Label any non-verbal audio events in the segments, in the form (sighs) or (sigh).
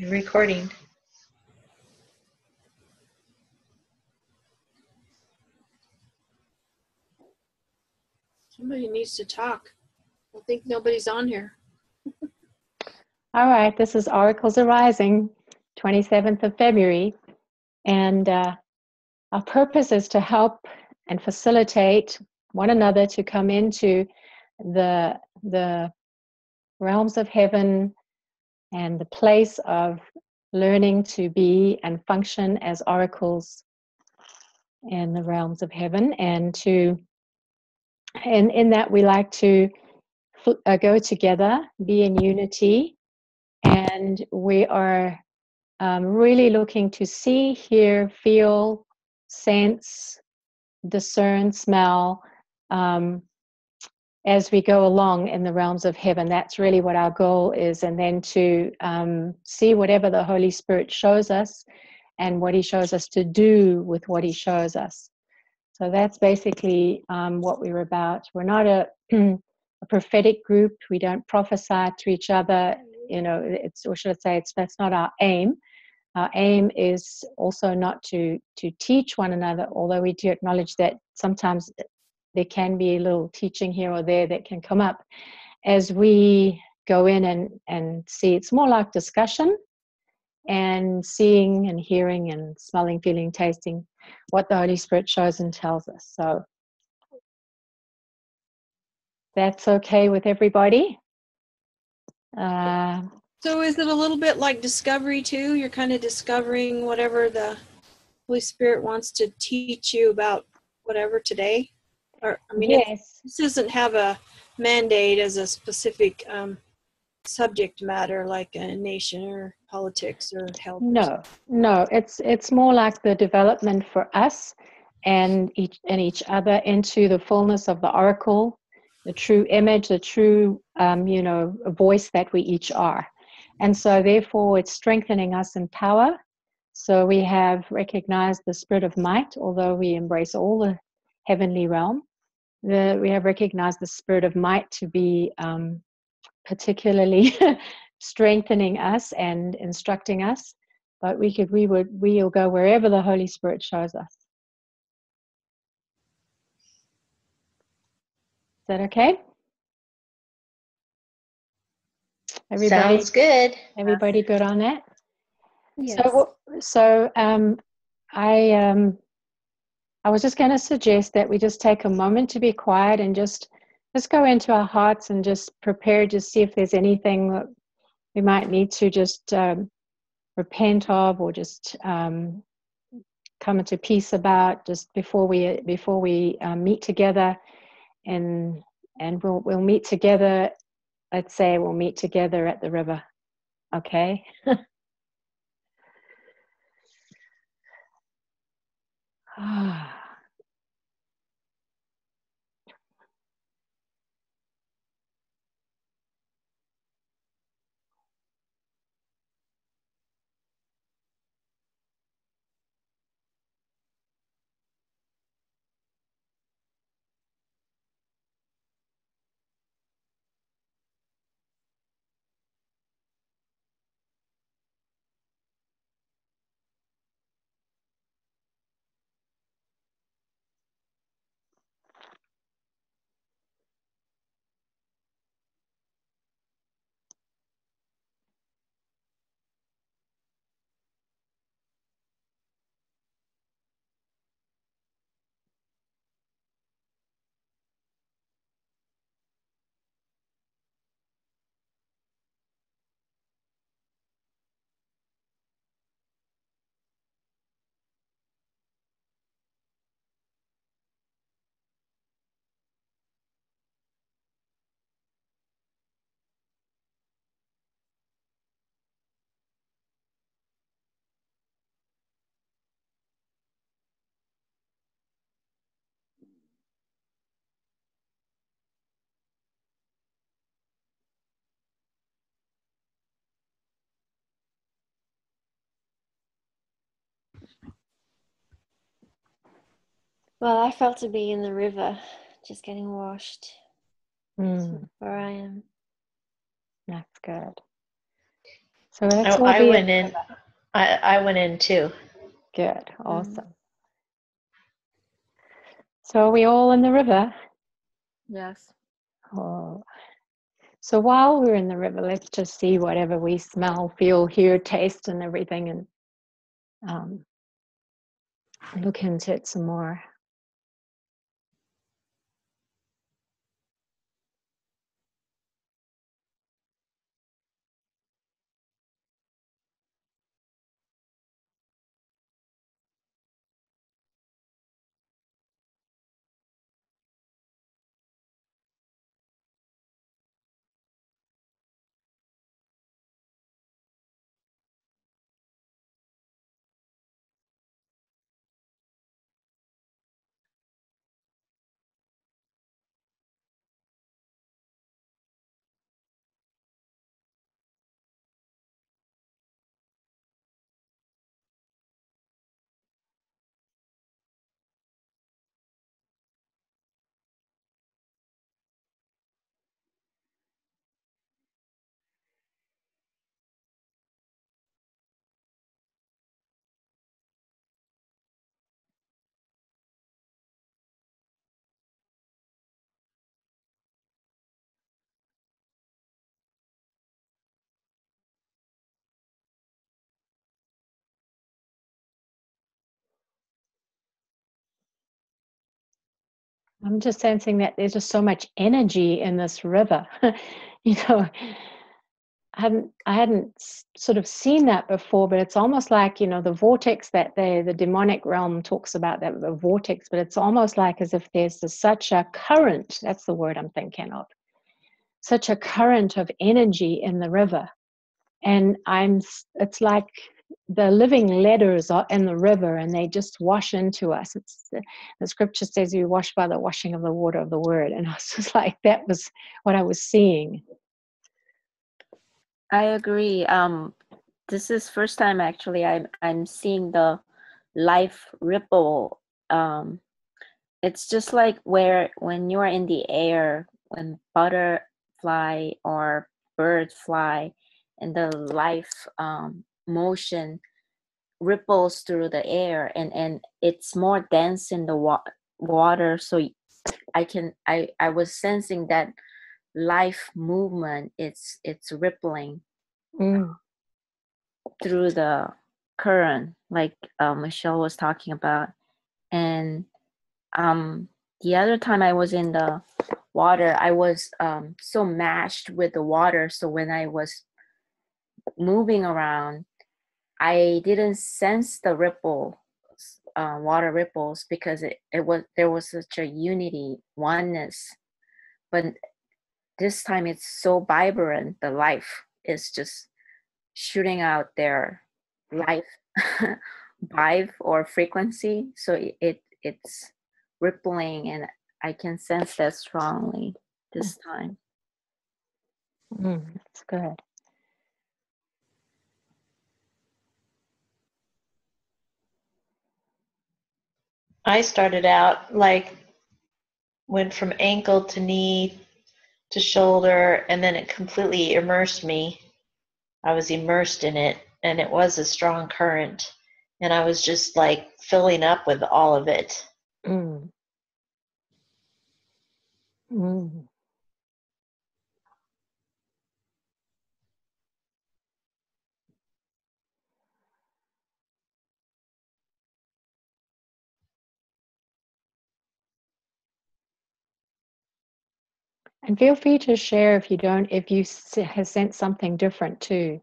recording. Somebody needs to talk. I think nobody's on here. (laughs) All right, this is Oracles Arising, 27th of February. And uh, our purpose is to help and facilitate one another to come into the, the realms of heaven and the place of learning to be and function as oracles in the realms of heaven. And to and in that we like to uh, go together be in unity. And we are um, really looking to see hear feel sense discern smell um, as we go along in the realms of heaven. That's really what our goal is. And then to um, see whatever the Holy Spirit shows us and what He shows us to do with what He shows us. So that's basically um, what we're about. We're not a, (clears throat) a, prophetic group. We don't prophesy to each other. You know, it's or should I say, it's that's not our aim. Our aim is also not to to teach one another, although we do acknowledge that sometimes there can be a little teaching here or there that can come up as we go in and, and see. It's more like discussion and seeing and hearing and smelling, feeling, tasting what the Holy Spirit shows and tells us. So that's okay with everybody. Uh, so is it a little bit like discovery too? You're kind of discovering whatever the Holy Spirit wants to teach you about whatever today? Or I mean, yes. this doesn't have a mandate as a specific um, subject matter like a nation or politics or health. No, no, it's it's more like the development for us and each and each other into the fullness of the oracle, the true image, the true um, you know voice that we each are, and so therefore it's strengthening us in power. So we have recognized the spirit of might, although we embrace all the heavenly realm the, we have recognized the spirit of might to be um, particularly (laughs) strengthening us and instructing us but we could we would we'll go wherever the holy spirit shows us. Is that okay? Everybody? Sounds good. Everybody good on that? Yes. so so um i um I was just going to suggest that we just take a moment to be quiet and just just go into our hearts and just prepare to see if there's anything that we might need to just um, repent of or just um, come into peace about just before we before we um, meet together. And and we'll we'll meet together let's say we'll meet together at the river okay (laughs) Ah. Well, I felt to be in the river, just getting washed. Mm. where I am. That's good. So that's I, all I went in. I, I went in too. good. Awesome. So are we all in the river? Yes. Oh. So while we're in the river, let's just see whatever we smell, feel, hear, taste, and everything, and um, look into it some more. I'm just sensing that there's just so much energy in this river. (laughs) you know, I hadn't I hadn't sort of seen that before, but it's almost like you know the vortex that they the demonic realm talks about that the vortex, but it's almost like as if there's this, such a current. That's the word I'm thinking of. Such a current of energy in the river, and I'm. It's like the living letters are in the river, and they just wash into us. It's the, the scripture says you wash by the washing of the water of the word, and (laughs) I was just like that was what I was seeing. I agree. Um, this is first time actually I'm I'm seeing the life ripple. Um, it's just like where when you are in the air, when butterfly or bird fly, and the life um, motion ripples through the air, and and it's more dense in the wa- water. So i can I I was sensing that life movement. It's it's rippling Mm. through the current like uh, michelle was talking about and um the other time i was in the water i was um so mashed with the water so when i was moving around i didn't sense the ripple uh, water ripples because it, it was there was such a unity oneness. But this time it's so vibrant the life is just shooting out their life (laughs) vibe or frequency. So it, it it's rippling and i can sense that strongly this time. Mm, that's good. I started out like went from ankle to knee to shoulder, and then it completely immersed me. I was immersed in it, and it was a strong current, and I was just like filling up with all of it. Mm. Mm. And feel free to share if you don't, if you have sent something different too.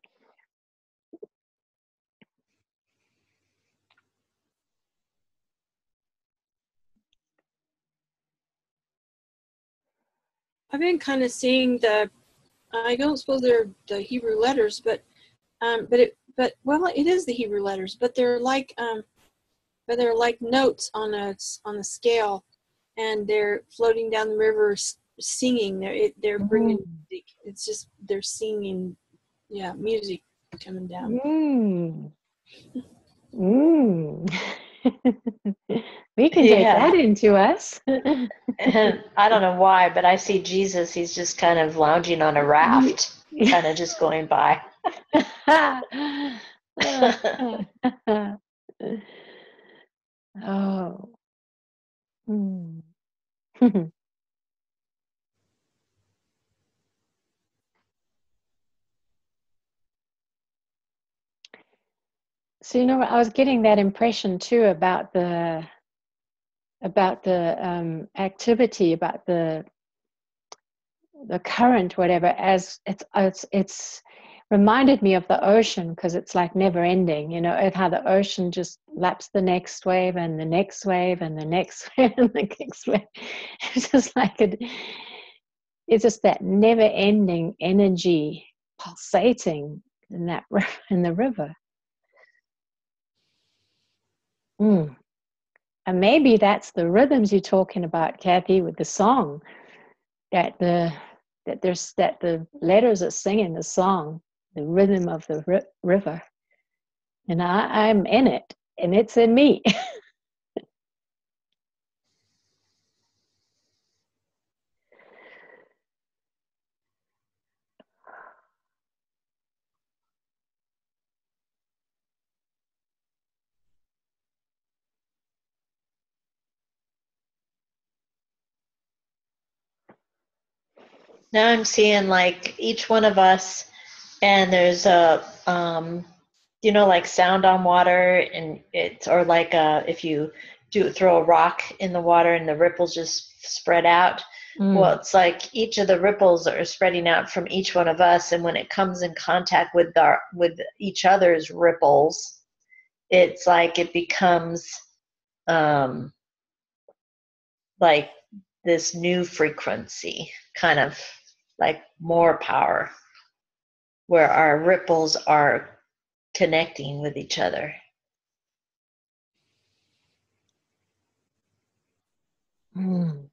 I've been kind of seeing the. I don't suppose they're the Hebrew letters, but um, but it but well, it is the Hebrew letters, but they're like um, but they're like notes on a on a scale, and they're floating down the river singing. They're it, they're bringing Mm. music. It's just they're singing, yeah, music coming down. Mm. Mm. (laughs) we can take Yeah. that into us. And (laughs) I don't know why, but I see Jesus. He's just kind of lounging on a raft. kind of just going by. (laughs) oh. Hmm. So you know, I was getting that impression too about the about the um, activity, about the the current, whatever. As it's it's it's reminded me of the ocean because it's like never ending, you know, how the ocean just laps the next wave and the next wave and the next (laughs) wave and the next wave. (laughs) It's just like it, it's just that never ending energy pulsating in that (laughs) in the river. Mm. And maybe that's the rhythms you're talking about, Kathy, with the song. That the that there's that the letters are singing the song the rhythm of the ri- river. And I, I'm in it, and it's in me. (laughs) Now I'm seeing like each one of us and there's a um, you know like sound on water and it's or like uh, if you do throw a rock in the water and the ripples just spread out mm. well it's like each of the ripples are spreading out from each one of us and when it comes in contact with our with each other's ripples it's like it becomes um like this new frequency kind of like more power where our ripples are connecting with each other. Mm.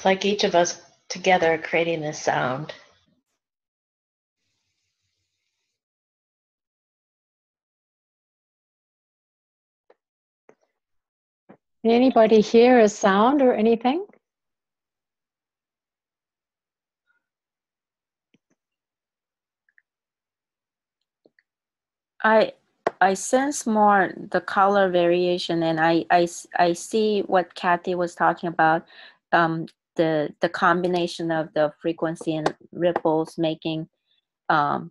It's like each of us together creating this sound. Anybody hear a sound or anything? I I sense more the color variation, and I I, I see what Kathy was talking about. Um, the the combination of the frequency and ripples making um,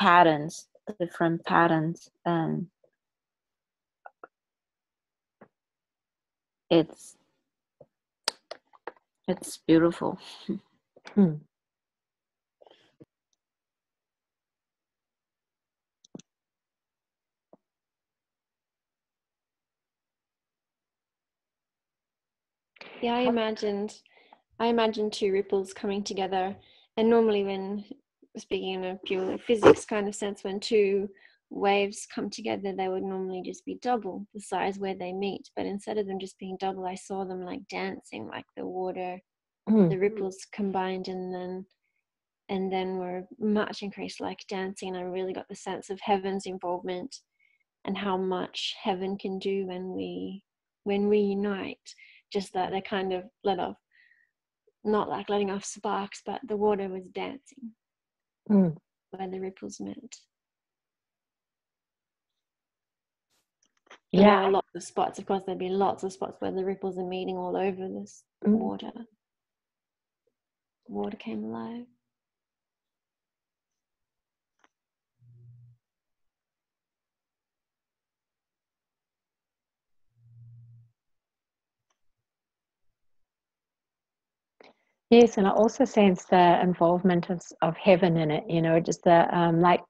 patterns, different patterns, and it's it's beautiful. Hmm. Yeah, I imagined I imagined two ripples coming together. And normally, when speaking in a purely physics kind of sense, when two waves come together, they would normally just be double the size where they meet. But instead of them just being double, I saw them like dancing, like the water, mm. the ripples combined, and then and then were much increased like dancing. And I really got the sense of heaven's involvement and how much heaven can do when we when we unite. Just that they kind of let off not like letting off sparks, but the water was dancing mm. where the ripples met. Yeah. There are lots of spots. Of course, there'd be lots of spots where the ripples are meeting all over this mm. water. Water came alive. Yes, and I also sense the involvement of, of heaven in it, you know, just the um, like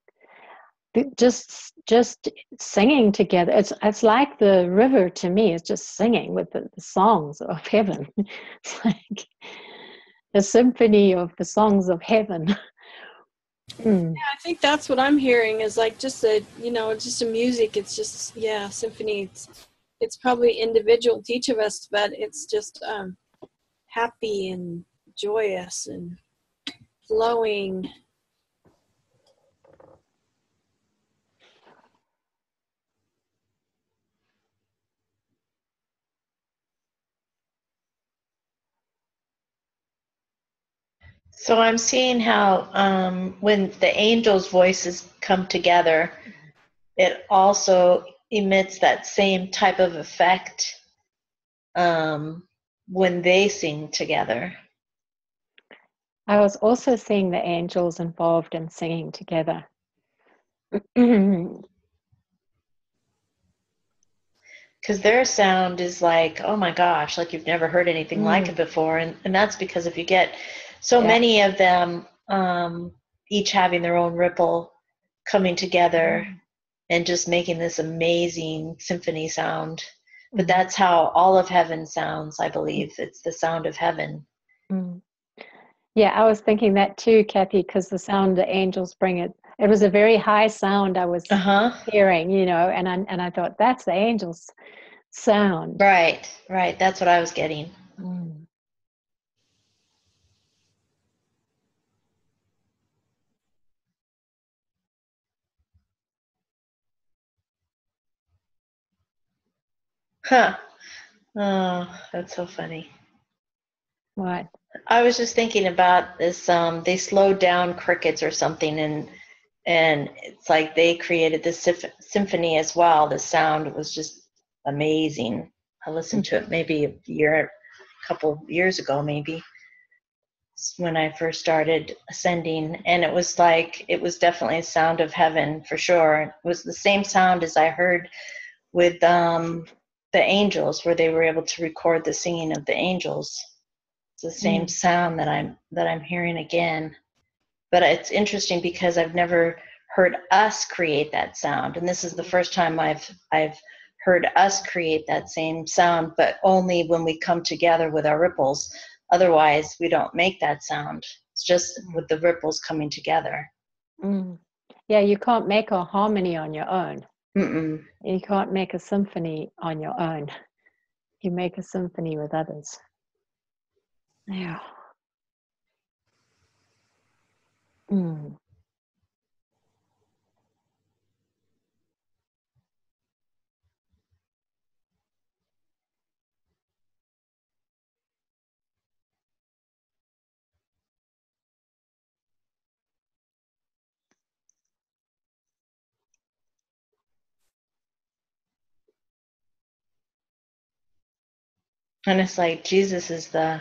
just just singing together. It's it's like the river to me It's just singing with the, the songs of heaven. (laughs) It's like the symphony of the songs of heaven. (laughs) mm. Yeah, I think that's what I'm hearing is like just a you know just a music. It's just yeah, symphony. It's it's probably individual to each of us, but it's just um, happy and joyous and flowing. So I'm seeing how um, when the angels' voices come together, it also emits that same type of effect um, when they sing together. I was also seeing the angels involved in singing together. mm, (clears throat) because their sound is like oh my gosh like you've never heard anything like Mm. it before and, and that's because if you get so Yeah. many of them um, each having their own ripple coming together Mm. and just making this amazing symphony sound but Mhm. that's how all of heaven sounds i believe it's the sound of heaven Mm. Yeah, I was thinking that too, Kathy, because the sound the angels bring it. It was a very high sound I was uh-huh hearing, you know, and I and I thought that's the angels' sound. right right that's what i was getting Mm. huh oh that's so funny What? I was just thinking about this. Um, they slowed down crickets or something, and and it's like they created this symph- symphony as well. The sound was just amazing. I listened to it maybe a year, a couple years ago, maybe when I first started ascending, and it was like it was definitely a sound of heaven for sure. It was the same sound as I heard with um, the angels, where they were able to record the singing of the angels. It's the same Mm. sound that I'm that I'm hearing again. But it's interesting because I've never heard us create that sound, and this is the first time I've I've heard us create that same sound, but only when we come together with our ripples. Otherwise, we don't make that sound. It's just with the ripples coming together. Mm. Yeah, you can't make a harmony on your own. Mm-mm. You can't make a symphony on your own. You make a symphony with others. Yeah. Mm. And it's like Jesus is the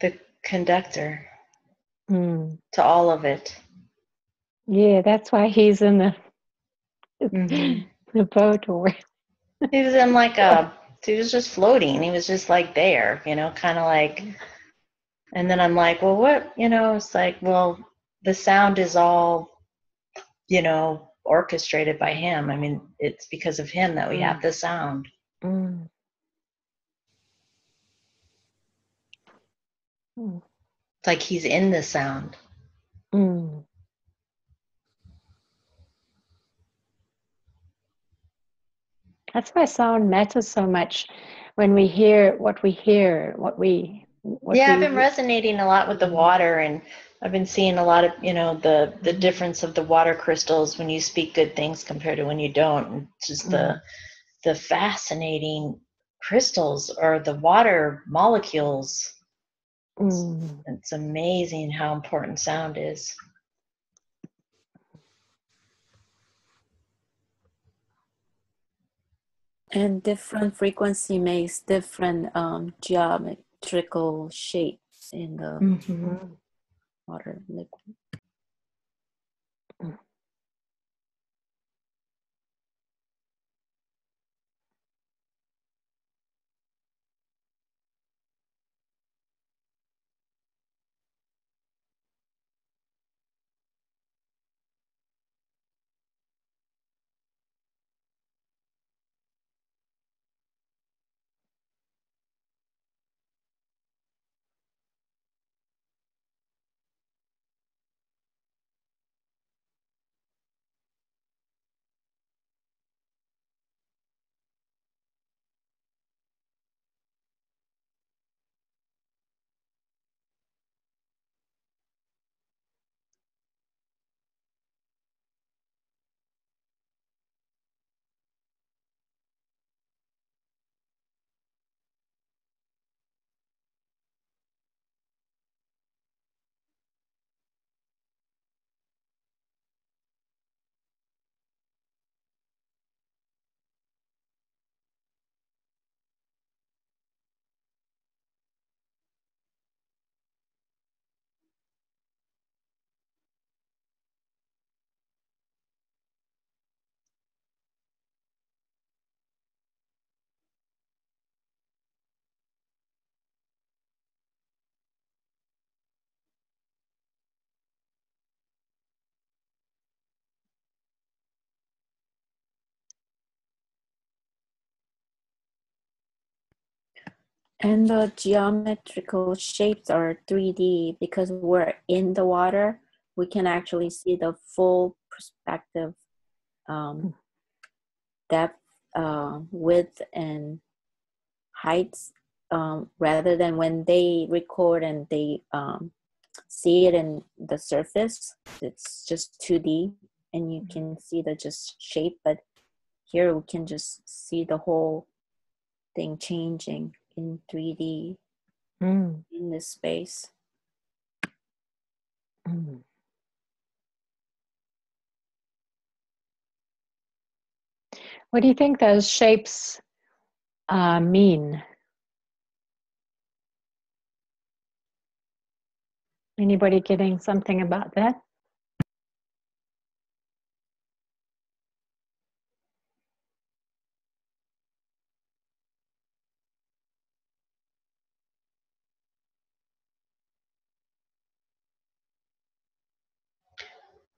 the conductor Mm. to all of it. Yeah, that's why he's in the Mhm. (laughs) the boat or He was in like a he was just floating. He was just like there, you know, kind of like and then I'm like, well what, you know, it's like, well, the sound is all, you know, orchestrated by him. I mean, it's because of him that we have the sound. Mm. Mm. It's like he's in the sound. Mm. That's why sound matters so much when we hear what we hear, what we what yeah, I've we, been resonating a lot with the water and I've been seeing a lot of, you know, the the difference of the water crystals when you speak good things compared to when you don't. And just the the fascinating crystals or the water molecules. Mm. It's amazing how important sound is. And different frequency makes different um, geometrical shapes in the Mm. water liquid. And the geometrical shapes are 3D because we're in the water. We can actually see the full perspective, um, depth, uh, width, and heights. Um, rather than when they record and they um, see it in the surface, it's just 2D and you can see the just shape. But here we can just see the whole thing changing in 3D Mm, in this space. mm. What do you think those shapes uh, mean? Anybody getting something about that?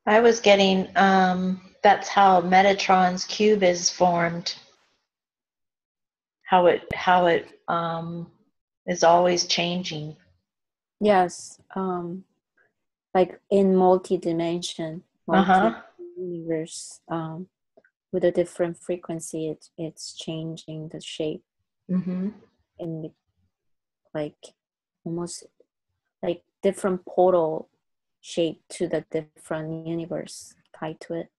I was getting um that's how Metatron's cube is formed. How it how it um is always changing. Yes, um, like in multi-dimension, Uh-huh. multi-universe, um, with a different frequency, it's it's changing the shape Mm-hmm. like almost like different portal shape to the different universe tied to it.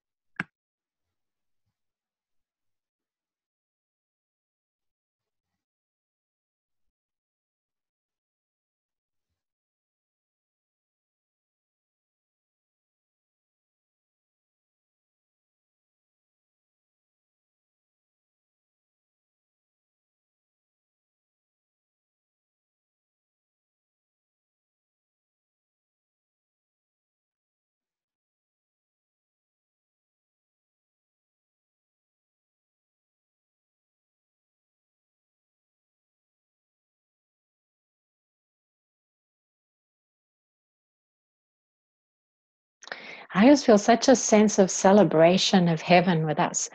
I just feel such a sense of celebration of heaven with us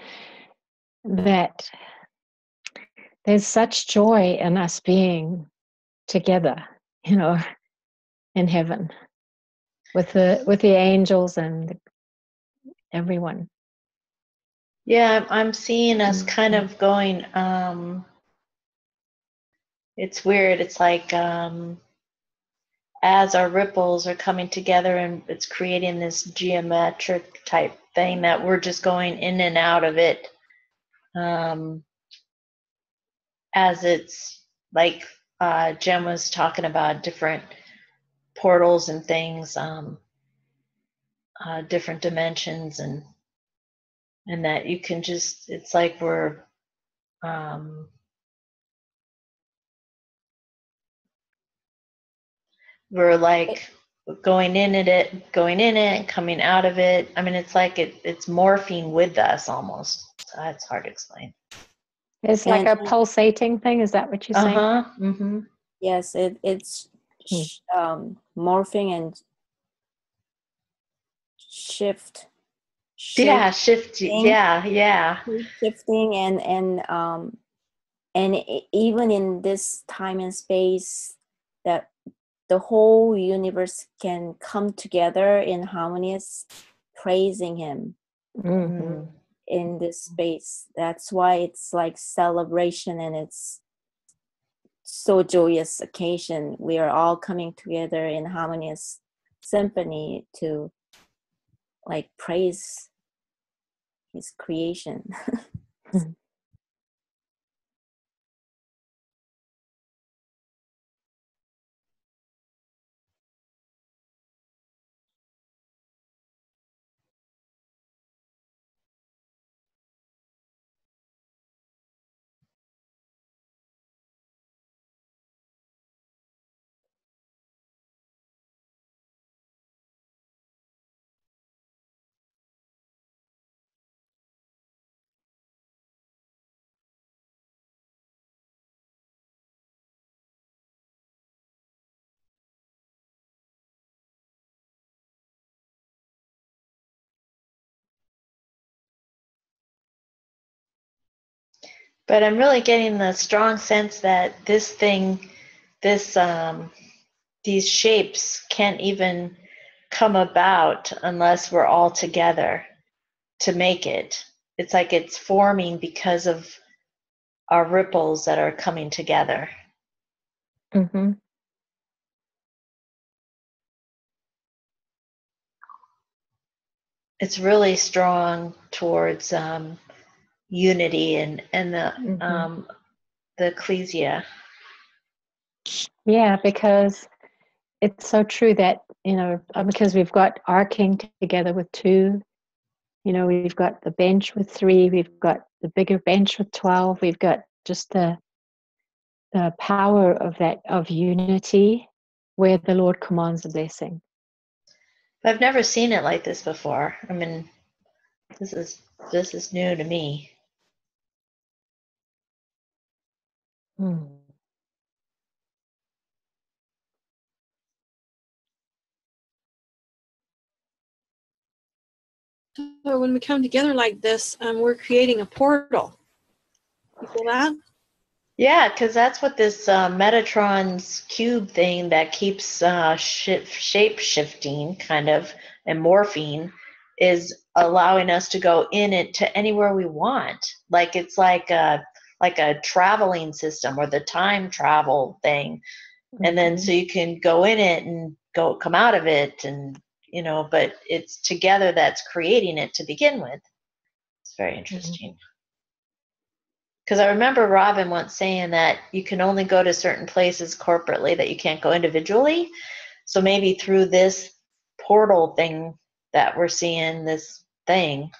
that there's such joy in us being together, you know, in heaven with the with the angels and everyone. Yeah, I'm- seeing us Mm. kind of going um it's weird. It's like um as our ripples are coming together and it's creating this geometric type thing that we're just going in and out of it um as it's like uh Jen was talking about different portals and things um uh different dimensions and and that you can just it's like we're um we're like going in at it going in it and coming out of it i mean it's like it it's morphing with us almost so it's hard to explain It's like a pulsating thing. Is that what you're saying? uh-huh mm-hmm. Yes, it it's Hmm. um, morphing and shift. yeah shift Shifting. yeah yeah shifting and and um and even in this time and space that the whole universe can come together in harmonious praising him Mhm. Mm. in this space that's why it's like celebration and it's so joyous occasion we are all coming together in harmonious symphony to like praise his creation (laughs) But I'm really getting the strong sense that this thing, this um, these shapes can't even come about unless we're all together to make it. It's like it's forming because of our ripples that are coming together. hmm It's really strong towards um, unity and and the Mhm. um, the ecclesia. Yeah, because it's so true that, you know, uh, because we've got our king together with two, you know, we've got the bench with three, we've got the bigger bench with 12, we've got just the the power of that of unity where the Lord commands a blessing. I've never seen it like this before. I mean, this is this is new to me. Mm. So when we come together like this, um, we're creating a portal. You feel that? Yeah, because that's what this uh, Metatron's cube thing that keeps uh, shi shape shifting, kind of, and morphing, is allowing us to go in it to anywhere we want. Like it's like a like a traveling system or the time travel thing, and then Mhm. so you can go in it and go come out of it, and you know, but it's together that's creating it to begin with. It's very interesting. Because I remember Robin once saying that you can only go to certain places corporately, that you can't go individually. So maybe through this portal thing that we're seeing, this thing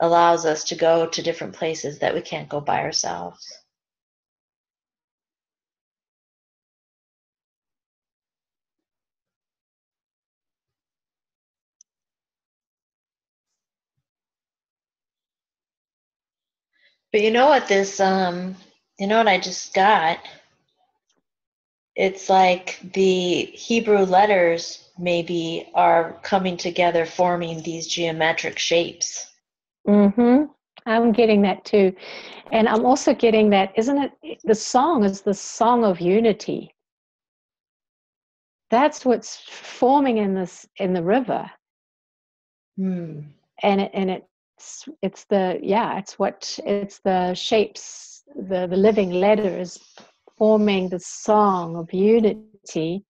allows us to go to different places that we can't go by ourselves. But you know what this um you know what I just got? It's like the Hebrew letters maybe are coming together forming these geometric shapes. Hmm I'm getting that too. And I'm also getting that, isn't it? The song is the song of unity. That's what's forming in this in the river. Hmm. And it, and it's it's the yeah, it's what it's the shapes, the, the living letters forming the song of unity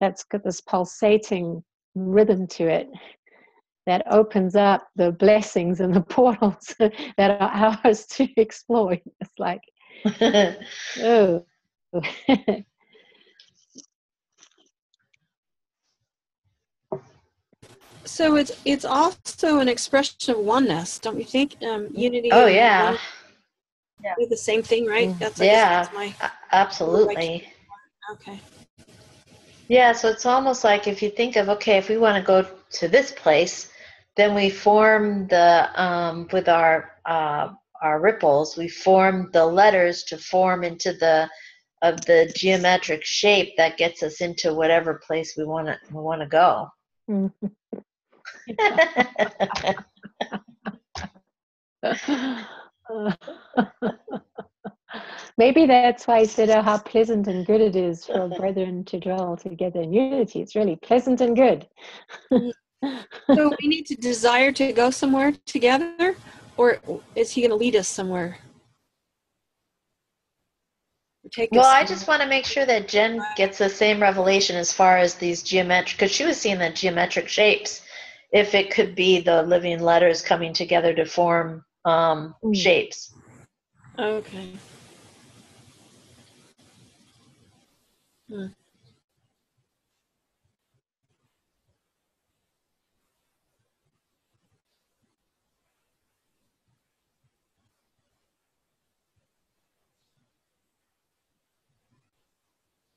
that's got this pulsating rhythm to it that opens up the blessings and the (laughs) portals (laughs) that are ours (laughs) to explore. It's like, oh. So it's it's also an expression of oneness, don't you think? Um, unity. oh and yeah, oneness are the same thing, right? Mm. That's I Yeah. that's my a- absolutely. okay. Yeah, so it's almost like if you think of okay, if we want to go to this place, then we form the um, with our uh, our ripples, we form the letters to form into the of the geometric shape that gets us into whatever place we want to we want to go. (laughs) Maybe that's why I said, Oh, how pleasant and good it is for brethren to dwell together in unity. It's really pleasant and good. (laughs) (laughs) So we need to desire to go somewhere together, or is he going to lead us somewhere? Take well, I just want to make sure that Jen gets the same revelation as far as these geometric, because she was seeing the geometric shapes. If it could be the living letters coming together to form um, Mm. shapes. Okay. Hmm.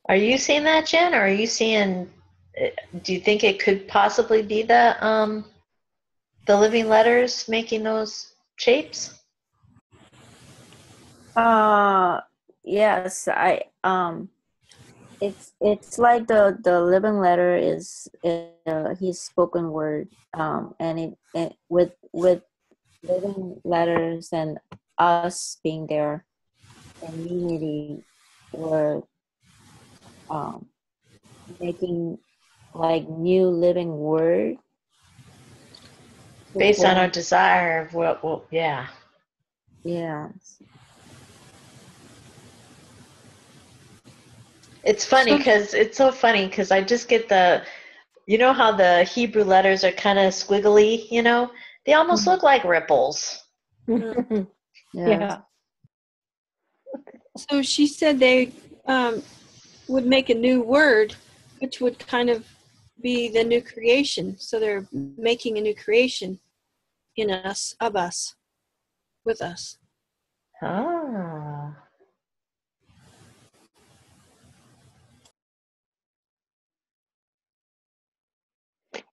Are you seeing that, Jen, or are you seeing? uh, Do you think it could possibly be the um, the living letters making those shapes? Uh yes, I um it's it's like the the living letter is uh, his spoken word um and it, it with with living letters and us being there and unity were um, making like new living word Based on our desire of what, what yeah. yeah It's funny So- because it's so funny because I just get the, you know how the Hebrew letters are kind of squiggly, you know? They almost Mhm. look like ripples. (laughs) yeah, yeah. So she said they um, would make a new word, which would kind of be the new creation. So they're making a new creation in us, of us, with us. Ah.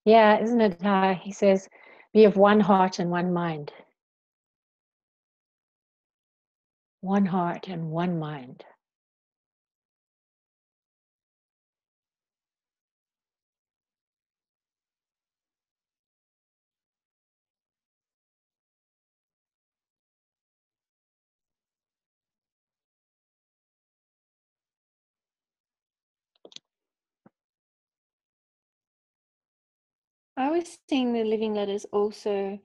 Yeah, isn't it he says, be of one heart and one mind? One heart and one mind. Was seeing the living letters also,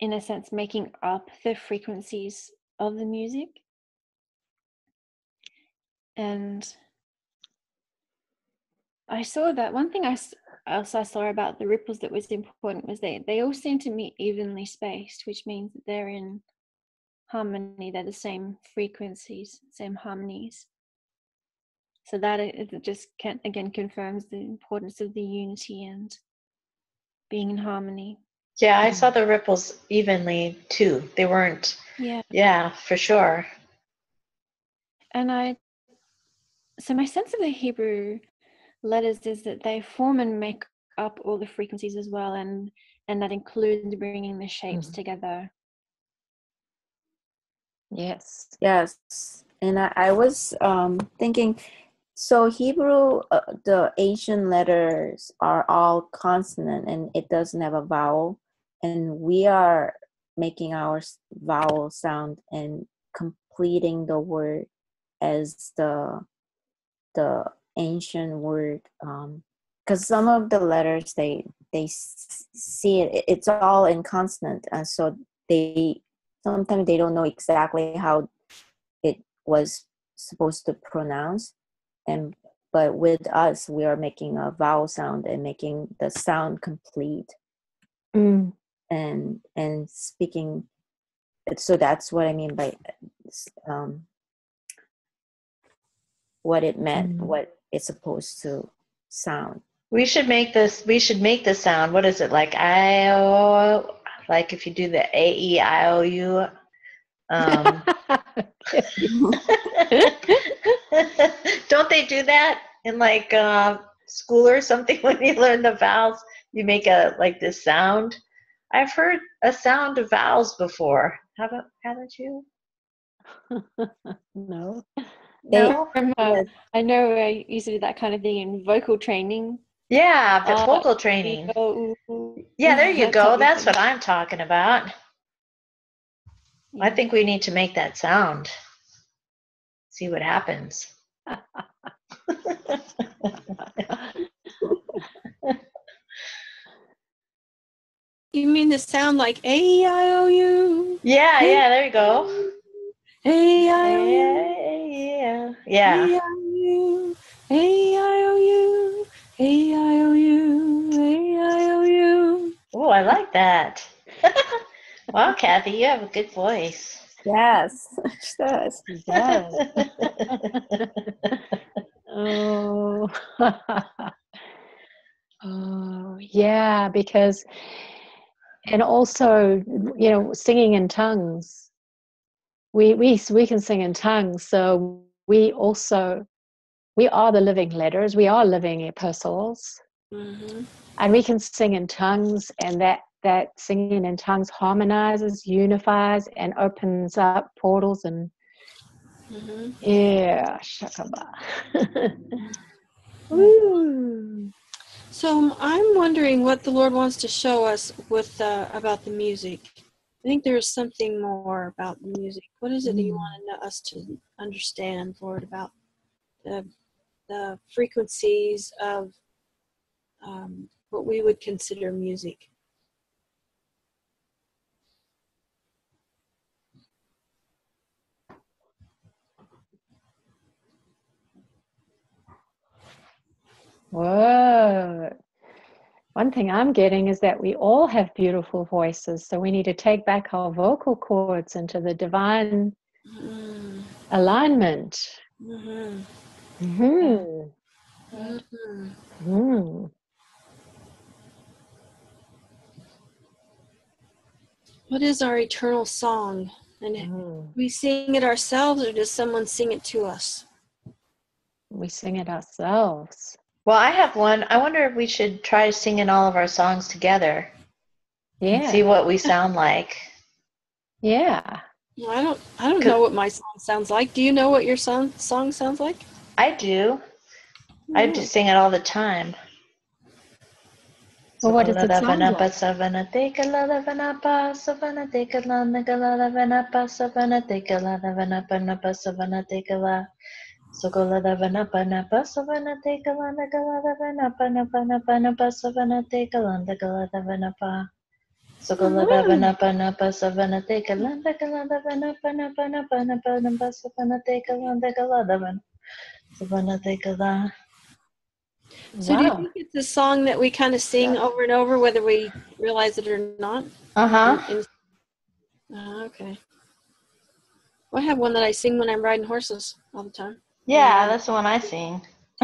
in a sense, making up the frequencies of the music. And I saw that one thing I else I saw about the ripples that was important was they they all seem to be evenly spaced, which means that they're in harmony. They're the same frequencies, same harmonies. So that it just can, again confirms the importance of the unity and being in harmony. Yeah, I saw the ripples evenly too. They weren't, Yeah. yeah, for sure. And I, so my sense of the Hebrew letters is that they form and make up all the frequencies as well, and and that includes bringing the shapes Mhm. together. Yes. yes and i, I was um, thinking so hebrew uh, the asian letters are all consonant and it doesn't have a vowel. And we are making our vowel sound and completing the word as the the ancient word because some of the letters they they see it it's all in consonant. And so they sometimes they don't know exactly how it was supposed to pronounce and but with us we are making a vowel sound and making the sound complete Mm. and and speaking so that's what i mean by um what it meant Mm. what it's supposed to sound We should make this, we should make the sound. What is it? Like I O, like if you do the A E I O U. Um, (laughs) (laughs) (laughs) don't they do that in like uh, school or something (laughs) when you learn the vowels? You make a like this sound. I've heard a sound of vowels before. Haven't haven't you? (laughs) no. They- No. From, uh, I know I used to do that kind of thing in vocal training. Yeah, but Uh, vocal training. Oh, Yeah, there you go. That's what I'm talking about. I think we need to make that sound. See what happens. (laughs) You mean to sound like A I O U? Yeah, yeah, there you go. A I O Yeah, U. yeah, yeah. A I O U. A I O U. A I O U. Oh, I like that. (laughs) wow, Kathy, you have a good voice. Yes (laughs) she does He does. oh. (laughs) oh, yeah, because, and also, you know, singing in tongues. We, we, we can sing in tongues, so we also, we are the living letters, we are living epistles, Mhm. and we can sing in tongues, and that, that singing in tongues harmonizes, unifies, and opens up portals and Mhm. yeah, shakaba. (laughs) Woo. So I'm wondering what the Lord wants to show us with uh, about the music. I think there's something more about the music. What is it that you Mm. wanted us to understand, Lord, about the the frequencies of um, what we would consider music? Whoa. One thing I'm getting is that we all have beautiful voices, so we need to take back our vocal cords into the divine Mm, alignment. mhm, Mhm. mhm. Mhm. What is our eternal song? And Mhm. we sing it ourselves, or does someone sing it to us? We sing it ourselves. Well, I have one. I wonder if we should try singing all of our songs together and see what we sound like. Yeah. Well, I don't. I don't know what my song sounds like. Do you know what your song song sounds like? I do. I Mm. just sing it all the time. Well, what does it sound like? Savannah, take a lot of anapa, Savannah, take a lot, nigga, lot of anapa, Savannah, take a lot of anapa, napa, Savannah, take a lot. So go lot of anapa, napa, Savannah, take a lot, nigga, lot of anapa, napa, napa, napa, Savannah, take a lot, nigga, lot of. So. So do you think it's a song that we kind of sing over and over, whether we realize it or not? Uh huh. In- Ah, okay. Well, I have one that I sing when I'm riding horses all the time. Yeah, that's the one I sing.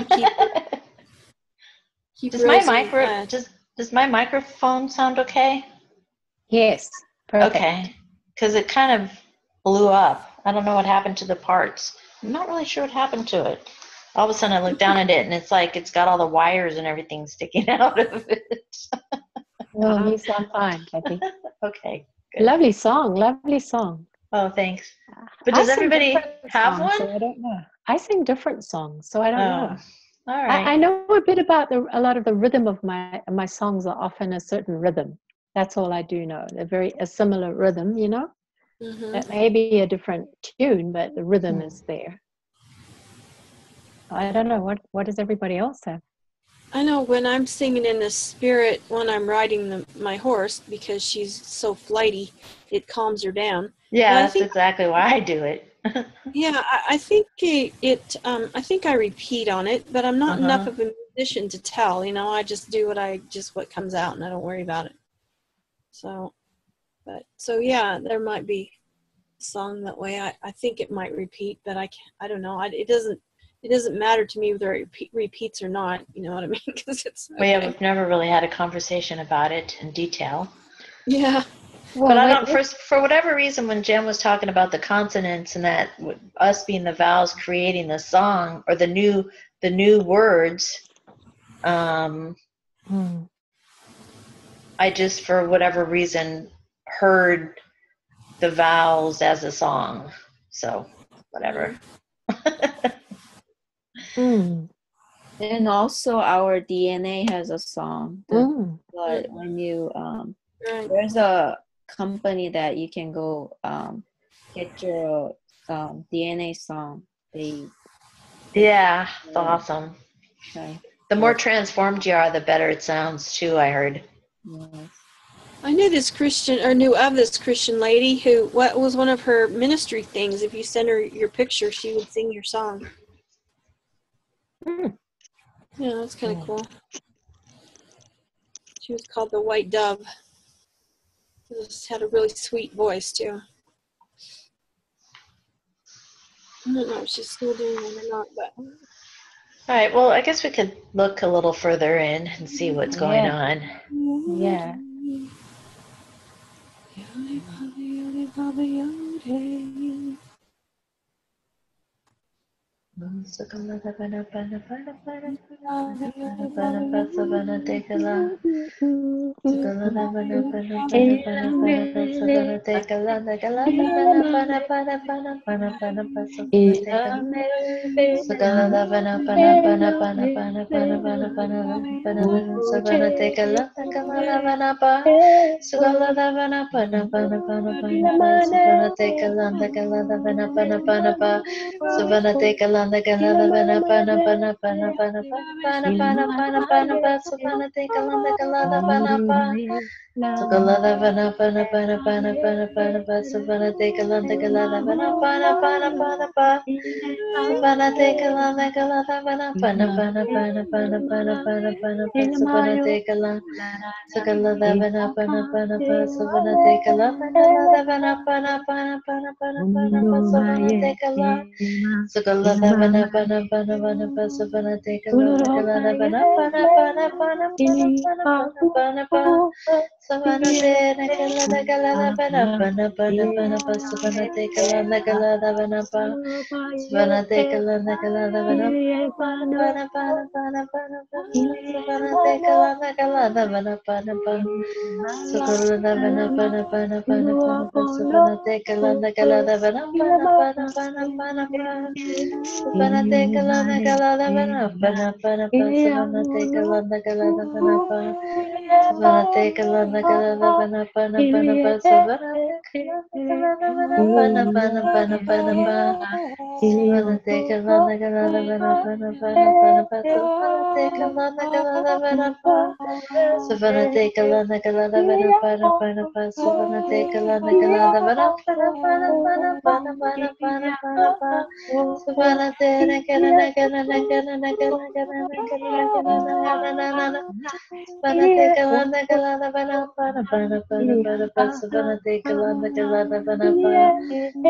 Keep, (laughs) keep Does my micro does does my microphone sound okay? Yes. Perfect. Okay, because it kind of blew up. I don't know what happened to the parts. I'm not really sure what happened to it. All of a sudden, I look down at it, and it's like it's got all the wires and everything sticking (laughs) out of it. Well, you sound fine, Kathy. (laughs) okay. Good. Lovely song. Lovely song. Oh, thanks. But does sing everybody different have songs, So one? I don't know. I sing different songs, so I don't Oh, know. all right. I, I know a bit about the a lot of the rhythm of my my songs are often a certain rhythm. That's all I do know. They're very a similar rhythm, you know. mhm. It may be a different tune, but the rhythm Hmm. is there. I don't know what what does everybody else have. I know when I'm singing in the spirit when I'm riding the, my horse because she's so flighty, it calms her down. yeah, Well, that's exactly why I do it. Yeah, I, I think it, it um, I think I repeat on it, but I'm not enough Uh-huh. of a musician to tell. You know, I just do what I just what comes out, and I don't worry about it. So, but so yeah, there might be a song that way. I, I think it might repeat, but I can't, I don't know. I, it doesn't it doesn't matter to me whether it repeats or not. You know what I mean? (laughs) Because it's We have okay. we've never really had a conversation about it in detail. yeah. But I don't. For for whatever reason, when Jen was talking about the consonants and that us being the vowels creating the song or the new the new words, um, Hmm. I just for whatever reason heard the vowels as a song. So whatever. Mm. And also our DNA has a song. The Mm. blood when you um Right. there's a company that you can go um get your um DNA song. They yeah, it's awesome. okay. The more transformed you are, the better it sounds too. I heard. Yes. I knew this Christian, or knew of this Christian lady who, what was one of her ministry things? If you send her your picture, she would sing your song. Hmm. Yeah, that's kind of Hmm. cool. She was called the White Dove. Just had a really sweet voice too. I don't know if she's still doing it or not, but All right. Well, I guess we could look a little further in and see what's going Yeah. on. Yeah. Savana take a landa galada vana pana pana pana pana pana pana pana pana pa savana take a landa galada vana pa Sagalada vana pana pana pana pana pana pa savana take a landa galada vana pana pana pana pa Savana take a landa galada vana pana pana pana pana pana pana pana pa savana take a landa Sagalada vana pana pana pa savana take a landa galada vana pana pana pana pana pana pa savana take a landa Sagalada vana vana vana vana pa savana take a landa galada vana pana pana pana pana pana pana pana pa Savana tena galada galada vana pana pana pana pa savana take a landa galada vana pa Savana take a landa galada vana pana pana pana pana pana pana Savana take a landa galada vana pana pana Sagalada vana pana pana pana pana pa savana take a landa galada vana pana pana pana pana pa Savana take a landa galada vana pana pana pa savana take Savana Dana Kalana Savannah, Savana take a landa galada vana pana pana pana pana pa savana take a landa galada vana pa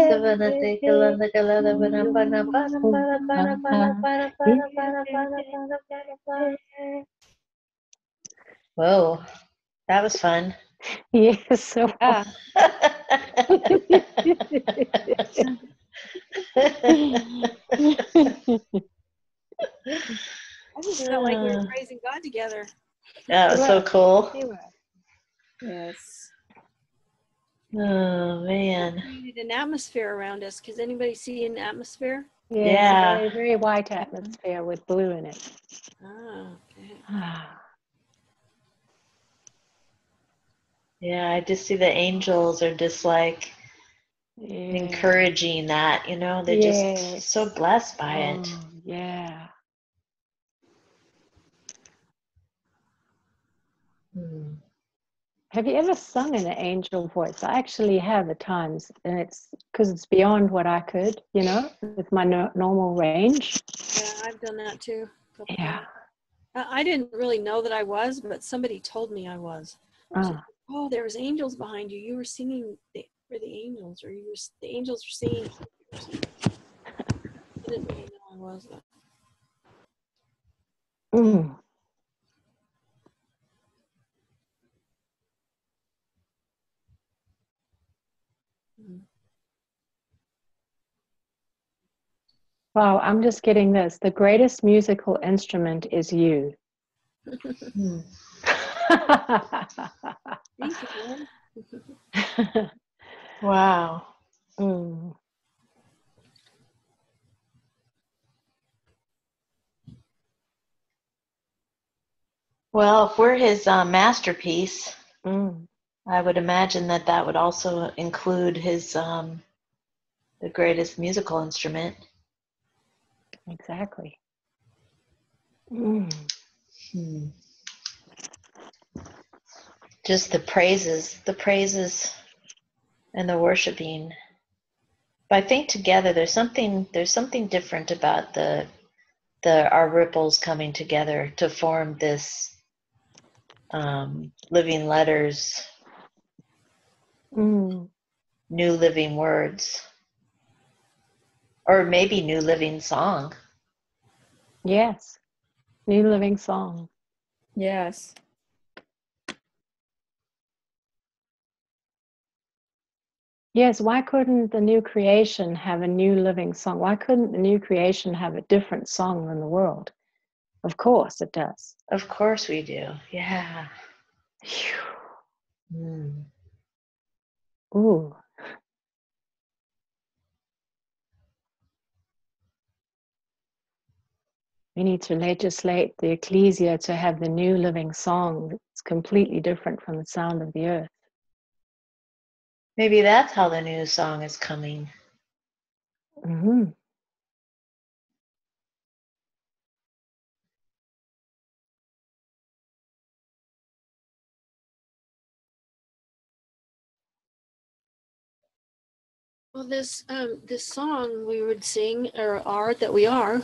Savana take a landa galada vana pana pana pana pana pana pana pana pana pana pana pana pana Whoa, that was fun. Yes. So Yeah. (laughs) I just felt like we were praising God together. that was so cool. Yes. Oh man. Created an atmosphere around us. Does anybody see an atmosphere? yeah, Yeah. A very, very white atmosphere with blue in it. Ah, okay. (sighs) Yeah, I just see the angels are just like Yeah. encouraging that, you know, they're just so blessed by it. Oh, yeah. Have you ever sung in an angel voice? I actually have at times, and it's because it's beyond what I could, you know, with my no- normal range. Yeah, I've done that too. Yeah. I didn't really know that I was, but somebody told me I was. Ah, Oh, there was angels behind you. You were singing the, for the angels, or you were the angels were singing. (laughs) I didn't really know I was. But. Mm. Wow, I'm just getting this. The greatest musical instrument is you. Hmm. thank you, Lord. Wow. Mm. Well, if we're his uh, masterpiece, Mm. I would imagine that that would also include his um, the greatest musical instrument. Exactly. Mm. Hmm. Just the praises, the praises, and the worshiping. But I think together there's something there's something different about the the our ripples coming together to form this um, living letters, Mm. new living words, or maybe new living song. Yes. New living song. Yes. Yes, why couldn't the new creation have a new living song? Why couldn't the new creation have a different song than the world? Of course it does. Of course we do. Yeah. Mm. Ooh. We need to legislate the ecclesia to have the new living song that's completely different from the sound of the earth. Maybe that's how the new song is coming. hmm Well, this um, this song we would sing or are that we are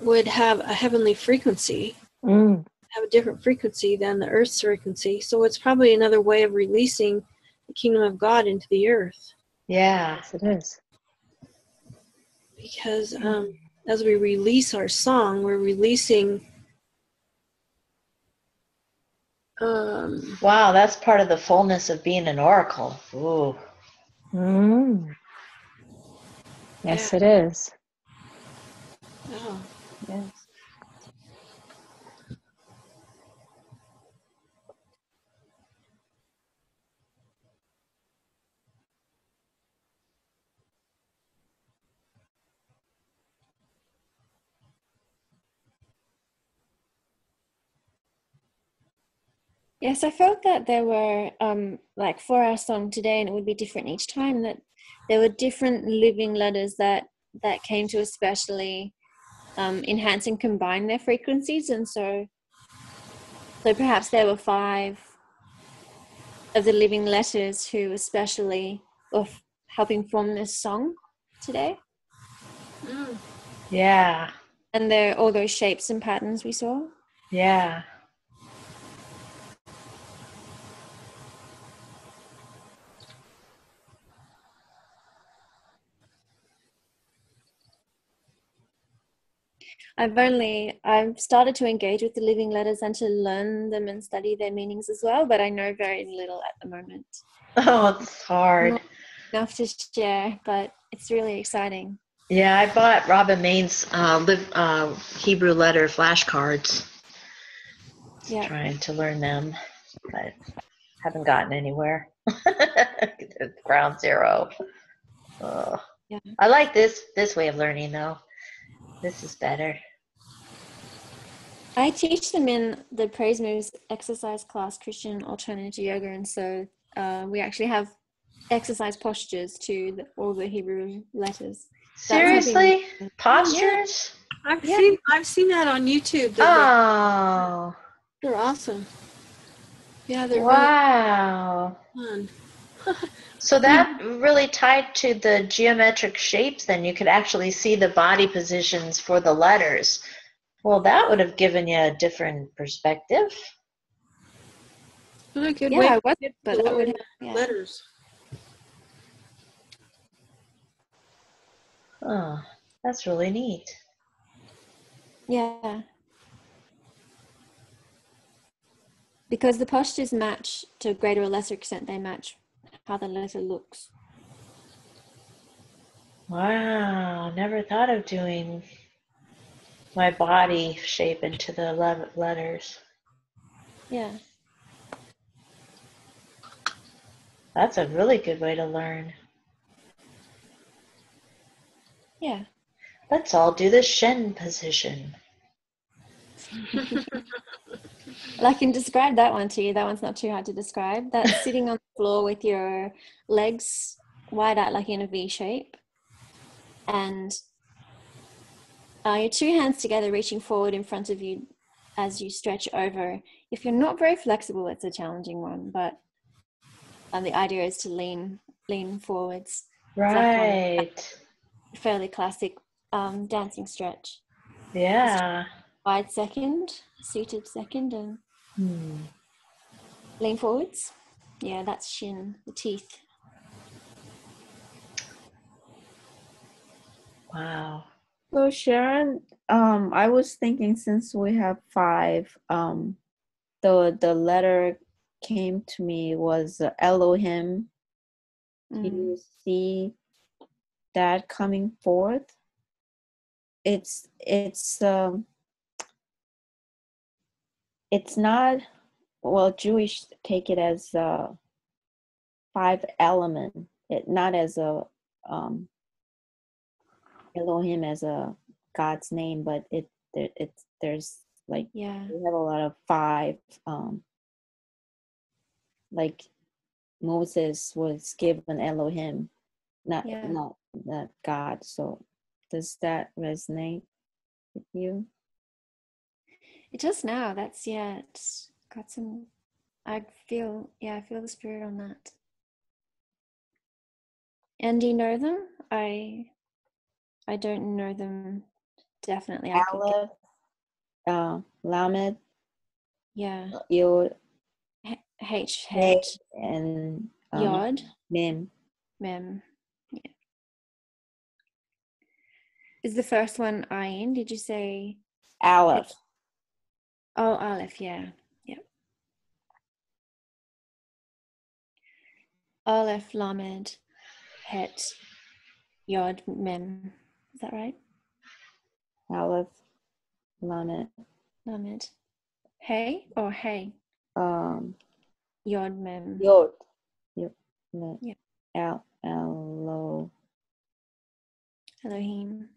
would have a heavenly frequency, Mm. have a different frequency than the earth's frequency. So it's probably another way of releasing the kingdom of God into the earth. Yeah. Yes, it is. Because um, as we release our song, we're releasing. Um, Wow, that's part of the fullness of being an oracle. Ooh. Mm. Yes, it is. oh, Yes. Yes, I felt that there were um like for our song today, and it would be different each time. That there were different living letters that that came to especially um, enhance and combine their frequencies, and so so perhaps there were five of the living letters who especially were f- helping form this song today, mm, Yeah. and there all those shapes and patterns we saw. Yeah. I've only I've started to engage with the living letters and to learn them and study their meanings as well, but I know very little at the moment. Oh, it's hard. Not enough to share, but it's really exciting. Yeah, I bought Robin Main's uh, live, uh, Hebrew letter flashcards. Yeah. Trying to learn them, but haven't gotten anywhere. (laughs) Ground zero. Yeah. I like this this way of learning though. This is better. I teach them in the Praise Moves exercise class, Christian Alternative Yoga, and so uh, we actually have exercise postures to the, all the Hebrew letters. Seriously? Postures? I've Yeah. seen I've seen that on YouTube. They're, Oh. they're awesome. Yeah, they're Wow. really. (laughs) So that really tied to the geometric shapes, then you could actually see the body positions for the letters. Well, that would have given you a different perspective. What a good Yeah, way I to was, get but to that would learn yeah. letters. Oh, that's really neat. Yeah. Because the postures match to a greater or lesser extent, they match how the letter looks. Wow, never thought of doing my body shape into the le- letters. Yeah. That's a really good way to learn. Yeah. Let's all do the Shin position. (laughs) Well, I can describe that one to you. That one's not too hard to describe. That's (laughs) sitting on the floor with your legs wide out, like in a V shape, and uh, your two hands together, reaching forward in front of you as you stretch over. If you're not very flexible, it's a challenging one, but um, the idea is to lean lean forwards. Right. Fairly classic um, dancing stretch. Yeah. Wide second, seated second, and Hmm. lean forwards. Yeah, that's shin, the teeth. Wow. So Sharon, um, I was thinking since we have five, um, the the letter came to me was uh, Elohim, Mm. you see that coming forth? It's it's um it's not well Jewish take it as a five element, it not as a um Elohim as a God's name, but it there it's there's like Yeah. we have a lot of five um like moses was given elohim not Yeah. not not god so does that resonate with you It does now. That's yeah. It's got some. I feel yeah. I feel the spirit on that. And do you know them? I. I don't know them. Definitely. I could aleph uh lamed yeah. yod H- H H and um, Yod mem Mem. Yeah. Is the first one Ayin? Did you say? aleph Oh, Aleph. Yeah. Yeah. Aleph Lamed Het Yod Mem. Is that right? aleph lamed Lamed. Hey or Hey? um Yod Mem. yod yod le- Yeah. al Elohim.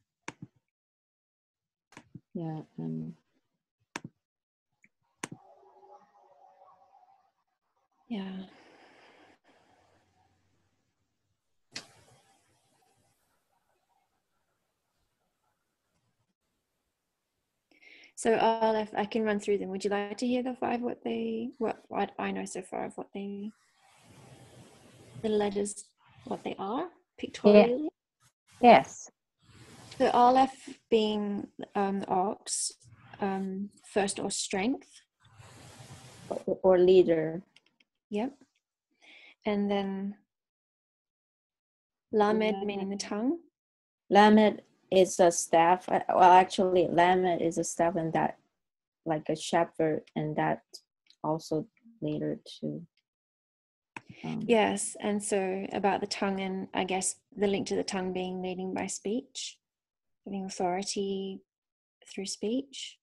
yeah um Yeah. So Aleph, I can run through them. Would you like to hear the five? What they, what, what I know so far of what they, the letters, what they are pictorially. Yes. So Aleph being um, ox, um, first or strength. or, or leader Yep. And then Lamed. meaning the tongue. Lamed is a staff. uh, Well, actually, Lamed is a staff, and that, like a shepherd, and that also later too. Um, Yes, and so about the tongue, and I guess the link to the tongue being leading by speech, having authority through speech.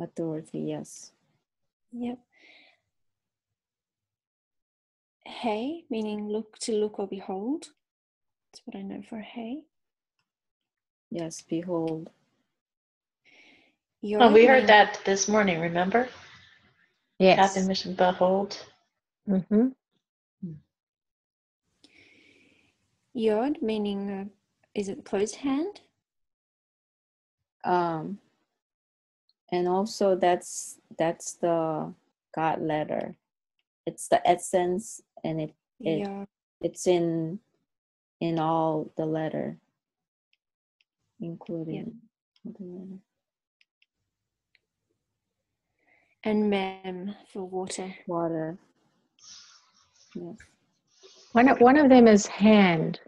Authority, yes. Yep. Hey, meaning look to look or behold. That's what I know for hey. Yes, behold. Yod Oh, we heard that this morning, remember? Yes. Kathy mentioned behold. hmm Yod meaning uh, is it closed hand? Um, and also that's that's the God letter. It's the essence, and it It- Yeah. it's in in all the letter, including the letter. And mem for water. water. Yes. One of, one of them is hand.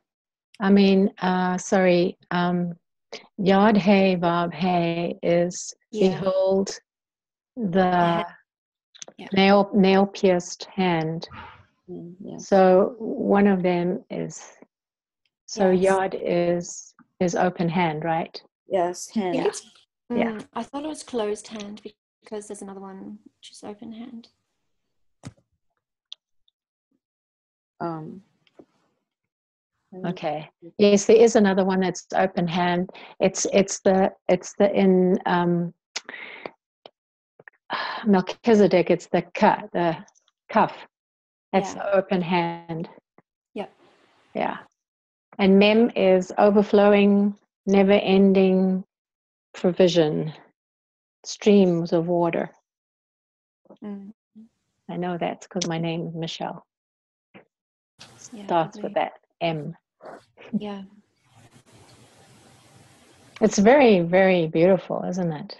I mean, uh, sorry, um, Yod Hey Vav Hey is Yeah. behold the Yeah. nail nail pierced hand. Mm, yes. So one of them is so Yes. Yod is is open hand, right? Yes. Hand. Yeah. Yeah. Mm, I thought it was closed hand because there's another one which is open hand. Um. Okay. Yes, there is another one that's open hand. It's it's the it's the in um, (sighs) Melchizedek. It's the cut the Kaf. That's Yeah. the open hand. Yep. Yeah. And mem is overflowing, never-ending provision, streams of water. Mm, I know that's because my name is Michelle. yeah, Starts with that M. Yeah. It's very, very beautiful, isn't it?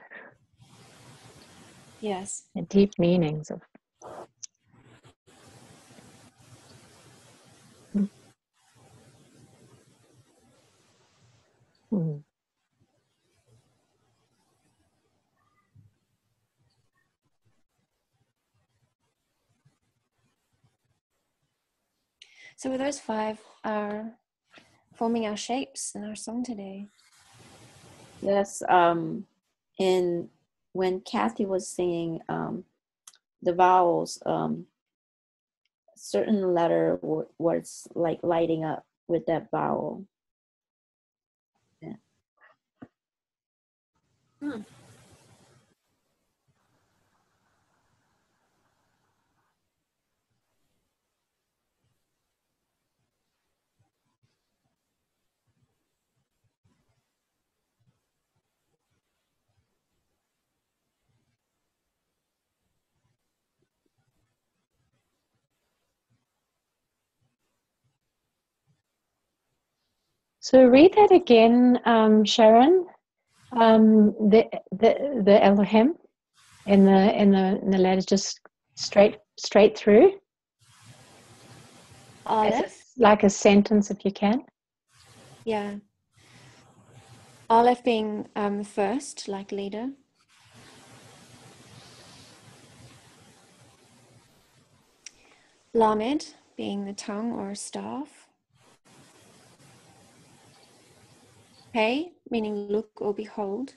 Yes. The deep meanings of. Mm. So those five are forming our shapes in our song today. Yes. Um, and when Kathy was singing um, the vowels, um, certain letter w- was like lighting up with that vowel. Hmm. So read that again, um, Sharon. Um, the the the Elohim in the in the in the letter just straight straight through, Aleph, like a sentence if you can. yeah. Aleph being um, first, like leader. Lamed being the tongue or staff. Pei meaning look or behold.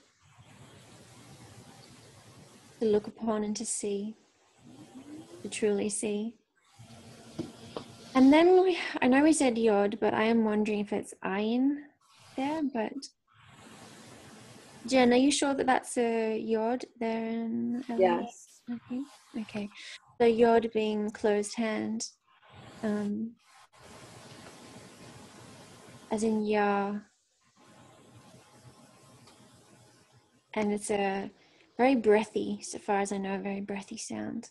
To look upon and to see. To truly see. And then we, I know we said yod, but I am wondering if it's ayin there. But Jen, are you sure that that's a yod there? In LA? Yes. Okay. Okay. So yod being closed hand, um, as in ya, and it's a very breathy, so far as I know, a very breathy sound.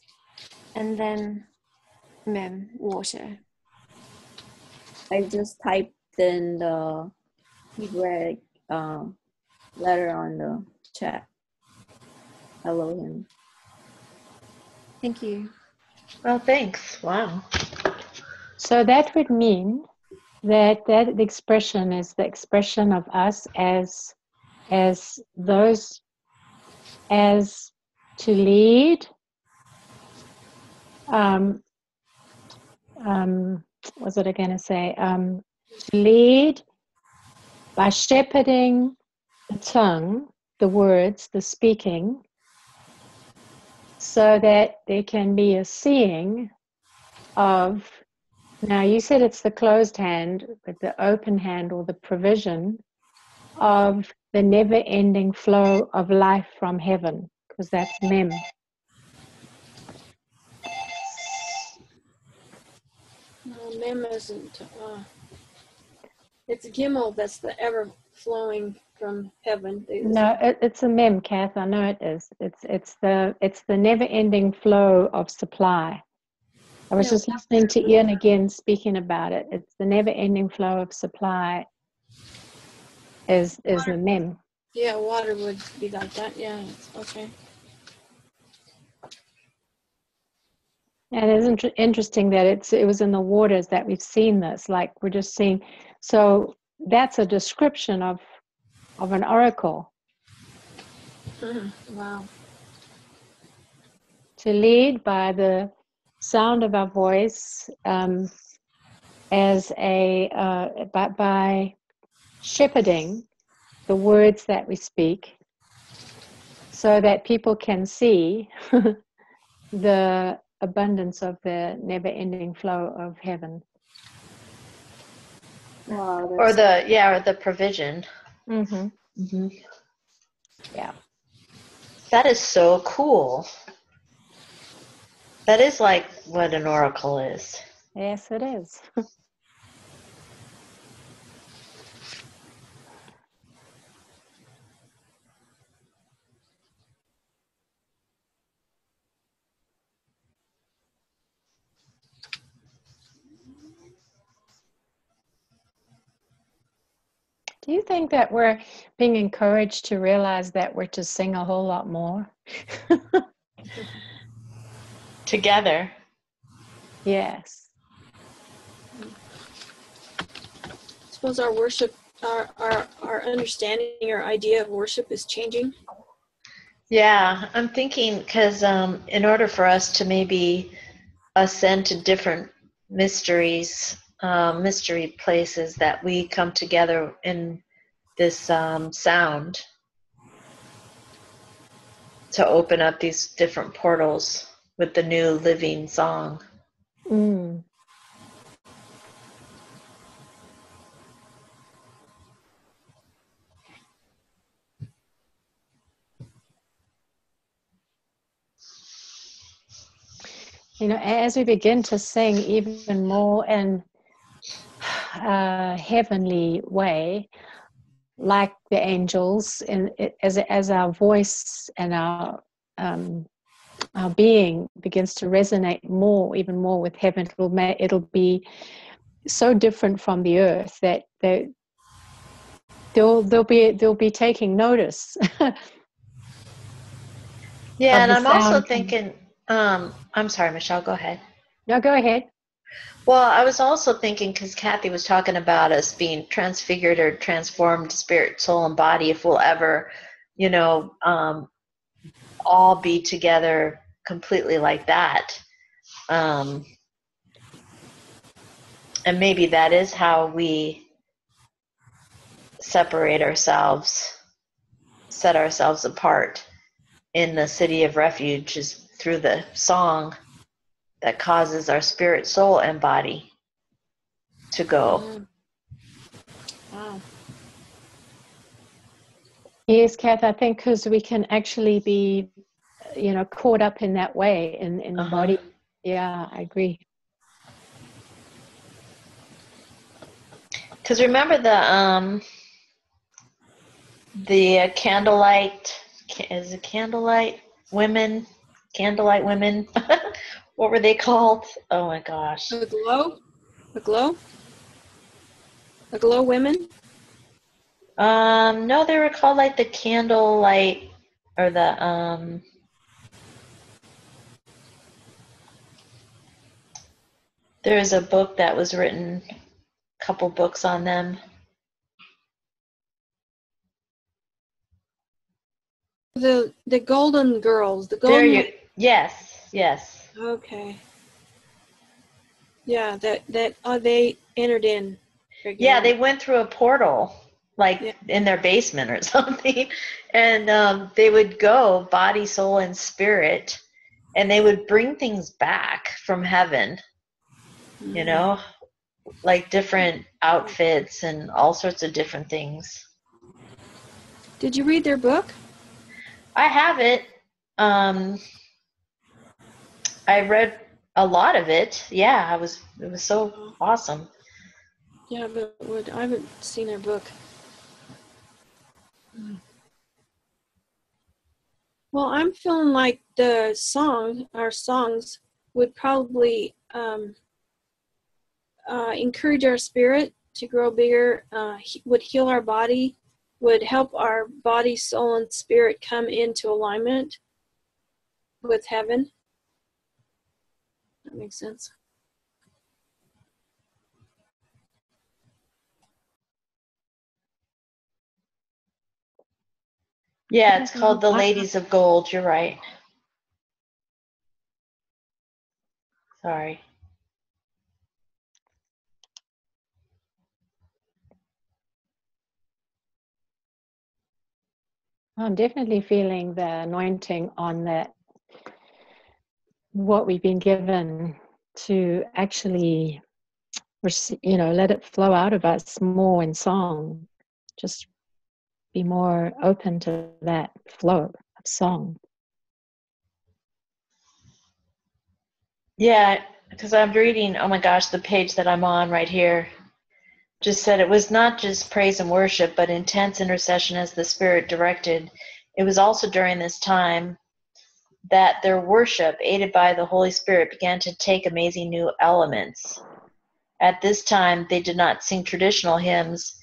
And then mem, water. I just typed in the Hebraic um, letter on the chat. Hello, Elohim. Thank you. Well, thanks. Wow. So that would mean that that expression is the expression of us as as those as to lead um, um, what was it I going to say? Um, lead by shepherding the tongue the words the speaking so that there can be a seeing of now you said it's the closed hand but the open hand or the provision of the never ending flow of life from heaven because that's mem No, Mem isn't. Uh, it's Gimel that's the ever flowing from heaven. No it, it's a mem kath i know it is it's it's the it's the never ending flow of supply i was just listening to ian again speaking about it it's the never ending flow of supply is is the mem Yeah, water would be like that. Yeah, okay. And it's inter- interesting that it's it was in the waters that we've seen this. Like we're just seeing. So that's a description of of an oracle wow. to lead by the sound of our voice um, as a uh, by, by shepherding the words that we speak, so that people can see (laughs) the abundance of the never-ending flow of heaven. Wow. Or the, yeah, or the provision. Mm-hmm. hmm Yeah. That is so cool. That is like what an oracle is. Yes, it is. (laughs) Do you think that we're being encouraged to realize that we're to sing a whole lot more? (laughs) Together. yes. I suppose our worship, our, our, our understanding, our idea of worship is changing. Yeah, I'm thinking because um, in order for us to maybe ascend to different mysteries, uh, mystery places that we come together in this um, sound to open up these different portals with the new living song. Mm. You know, as we begin to sing even more in a heavenly way, like the angels, and as as our voice and our um, our being begins to resonate more, even more with heaven, it'll ma- it'll be so different from the earth that they they'll they'll be they'll be taking notice. (laughs) Yeah, and I'm also thinking, um, I'm sorry, Michelle, go ahead. no, go ahead. Well, I was also thinking because Kathy was talking about us being transfigured or transformed spirit, soul, and body, if we'll ever, you know, um, all be together completely like that. Um, and maybe that is how we separate ourselves, set ourselves apart in the city of refuge is through the song that causes our spirit, soul, and body to go. Mm. Wow. Yes, Kath, I think because we can actually be, you know, caught up in that way in, in the Uh-huh. body. Yeah, I agree. Because remember the um the uh, candlelight is it candlelight women candlelight women (laughs) what were they called oh my gosh The glow? The glow? The glow women? um no they were called like the candlelight or the um there's a book that was written a couple books on them The the golden girls. The golden there you yes yes Okay. Yeah, that that uh, they entered in. Yeah, they went through a portal, like Yeah. in their basement or (laughs) something, and um, they would go body, soul, and spirit, and they would bring things back from heaven. You Mhm. know, like different outfits and all sorts of different things. Did you read their book? I have it. Um, I read a lot of it. Yeah, I was. It was so awesome. Yeah, but would I haven't seen her book. Well, I'm feeling like the song, our songs, would probably um, uh, encourage our spirit to grow bigger, uh, would heal our body, would help our body, soul, and spirit come into alignment with heaven. That makes sense. Yeah, it's called The Ladies of Gold. You're right. Sorry. I'm definitely feeling the anointing on that, what we've been given to actually, you know, let it flow out of us more in song. Just be more open to that flow of song. Yeah, because I'm reading, oh my gosh, the page that I'm on right here just said it was not just praise and worship, but intense intercession as the Spirit directed. It was also during this time that their worship, aided by the Holy Spirit, began to take amazing new elements. At this time, they did not sing traditional hymns.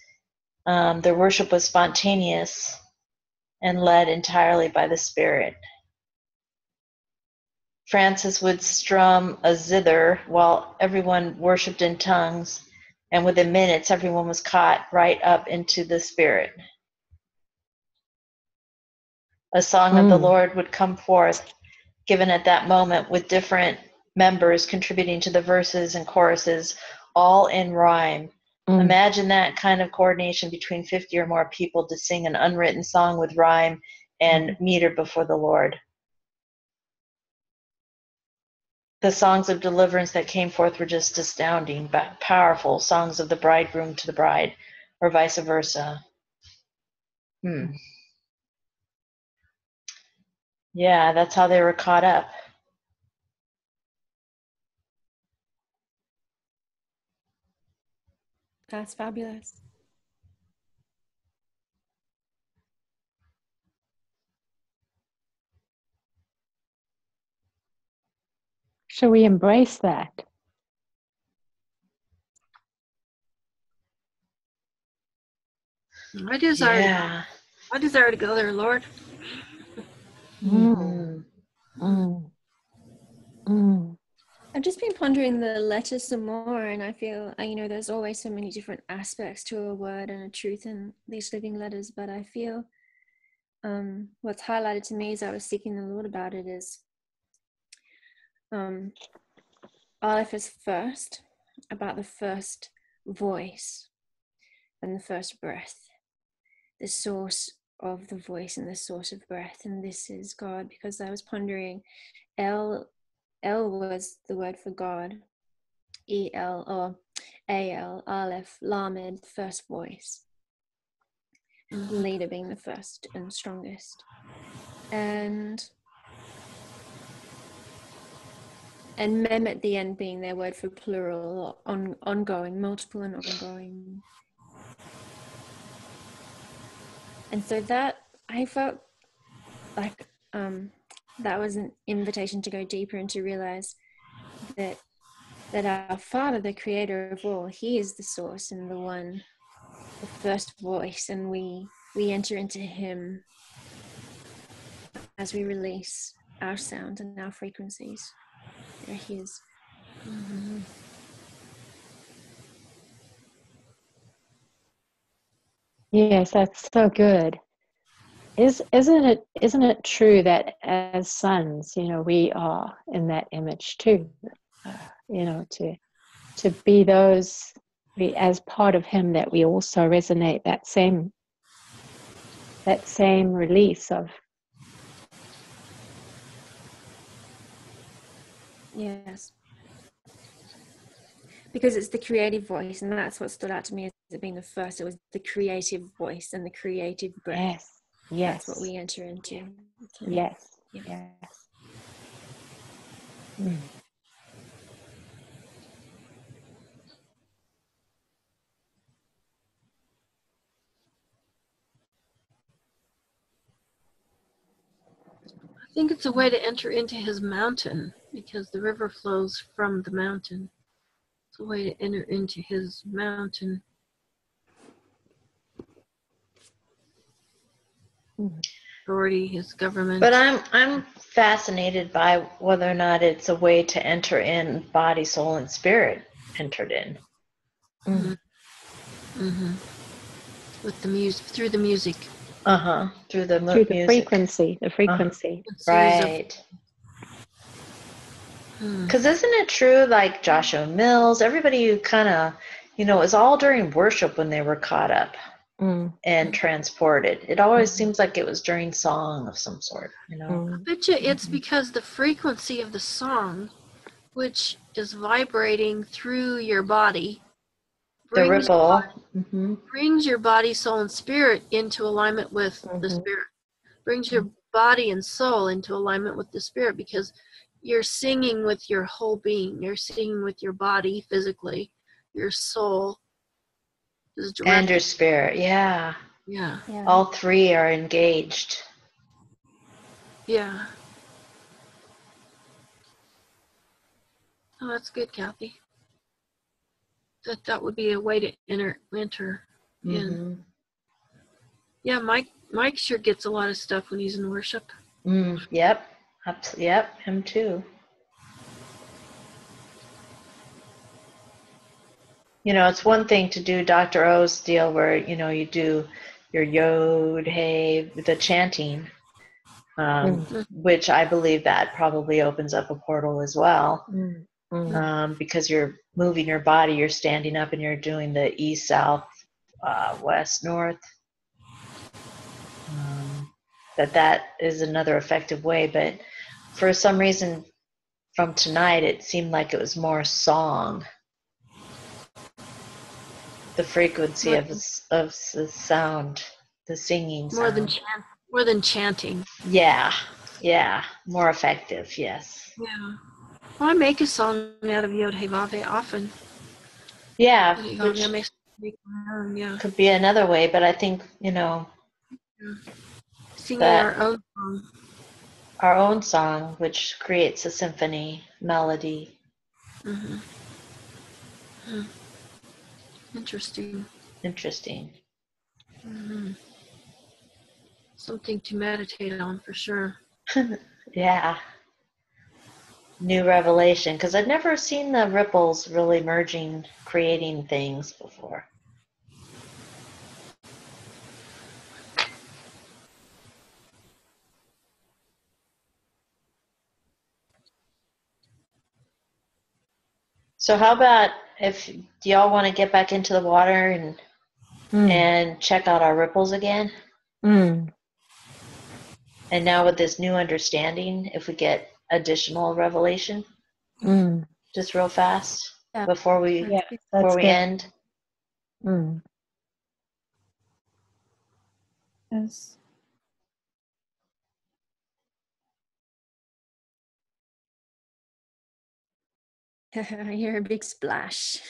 Um, their worship was spontaneous and led entirely by the Spirit. Frances would strum a zither while everyone worshipped in tongues, and within minutes, everyone was caught right up into the Spirit. A song of the Mm. Lord would come forth, given at that moment, with different members contributing to the verses and choruses, all in rhyme. Mm. Imagine that kind of coordination between 50 or more people to sing an unwritten song with rhyme and meter before the Lord. The songs of deliverance that came forth were just astounding, but powerful songs of the bridegroom to the bride, or vice versa. Hmm. Yeah, that's how they were caught up. That's fabulous. Shall we embrace that? I desire, Yeah. I desire to go there, Lord. Mm. Mm. Mm. I've just been pondering the letters some more, and I feel, uh, you know, there's always so many different aspects to a word and a truth in these living letters, but I feel um, what's highlighted to me as I was seeking the Lord about it is um, Aleph is first, about the first voice and the first breath, the source of the voice and the source of breath, and this is God, because I was pondering L L was the word for God. E L or A L Aleph Lamed first voice. Leader being the first and strongest. And and mem at the end being their word for plural, on, ongoing, multiple and ongoing. And so that I felt like um, that was an invitation to go deeper and to realize that that our Father, the Creator of all, He is the source and the one, the first voice, and we we enter into Him as we release our sound and our frequencies. They're His. Yes, that's so good. Is isn't it isn't it true that as sons, you know, we are in that image too? Uh, you know, to to be those we as part of Him that we also resonate that same that same release of Yes. Because it's the creative voice, and that's what stood out to me it being the first. It was the creative voice and the creative breath. yes, yes, That's what we enter into. yes, Yeah. yes. Mm. I think it's a way to enter into his mountain because the river flows from the mountain. It's a way to enter into his mountain. Authority, his government. But I'm I'm fascinated by whether or not it's a way to enter in body, soul, and spirit entered in. Mm. hmm With the music, through the music. Uh huh. Through the mu- Through the music. frequency, the frequency. It's the use of- Right. Hmm. Because isn't it true, like Joshua Mills, everybody who kind of, you know, it was all during worship when they were caught up Mm, and transported. It always seems like it was during song of some sort, you know. mm, bet you it's because the frequency of the song, which is vibrating through your body, The brings, ripple. hmm brings your body, soul, and spirit into alignment with the Mhm. spirit. Brings your body and soul into alignment with the spirit because you're singing with your whole being. You're singing with your body physically, your soul is direct. And your spirit. Yeah. yeah, Yeah. All three are engaged. yeah. Oh, that's good, Kathy. That that would be a way to enter enter in. Mhm. Yeah, Mike Mike sure gets a lot of stuff when he's in worship. Mm, yep. Yep. Him too. You know, it's one thing to do Dr. O's deal where, you know, you do your yod, hey, the chanting, um, Mm. which I believe that probably opens up a portal as well. mm. Mm. um, because you're moving your body. You're standing up and you're doing the east, south, uh, west, north. Um, that that is another effective way, but for some reason, from tonight, it seemed like it was more song. The frequency of s- of the sound, the singing. More than chant, more than chanting. Yeah, yeah, more effective. Yes. Yeah. Well, I make a song out of Yod Hey Vav often. Yeah, Yod Hey Vav which Hey, I make- make my own, yeah. could be another way, but I think you know Singing our own song. our own song, which creates a symphony melody. hmm Interesting. Interesting. hmm Something to meditate on for sure. (laughs) Yeah. New revelation, because I'd never seen the ripples really merging, creating things before. So how about if do y'all want to get back into the water and Mm. and check out our ripples again? Mm. And now with this new understanding, if we get additional revelation, Mm. just real fast Yeah. before we Yeah, before we good. end. Mm. Yes. (laughs) I hear a big splash.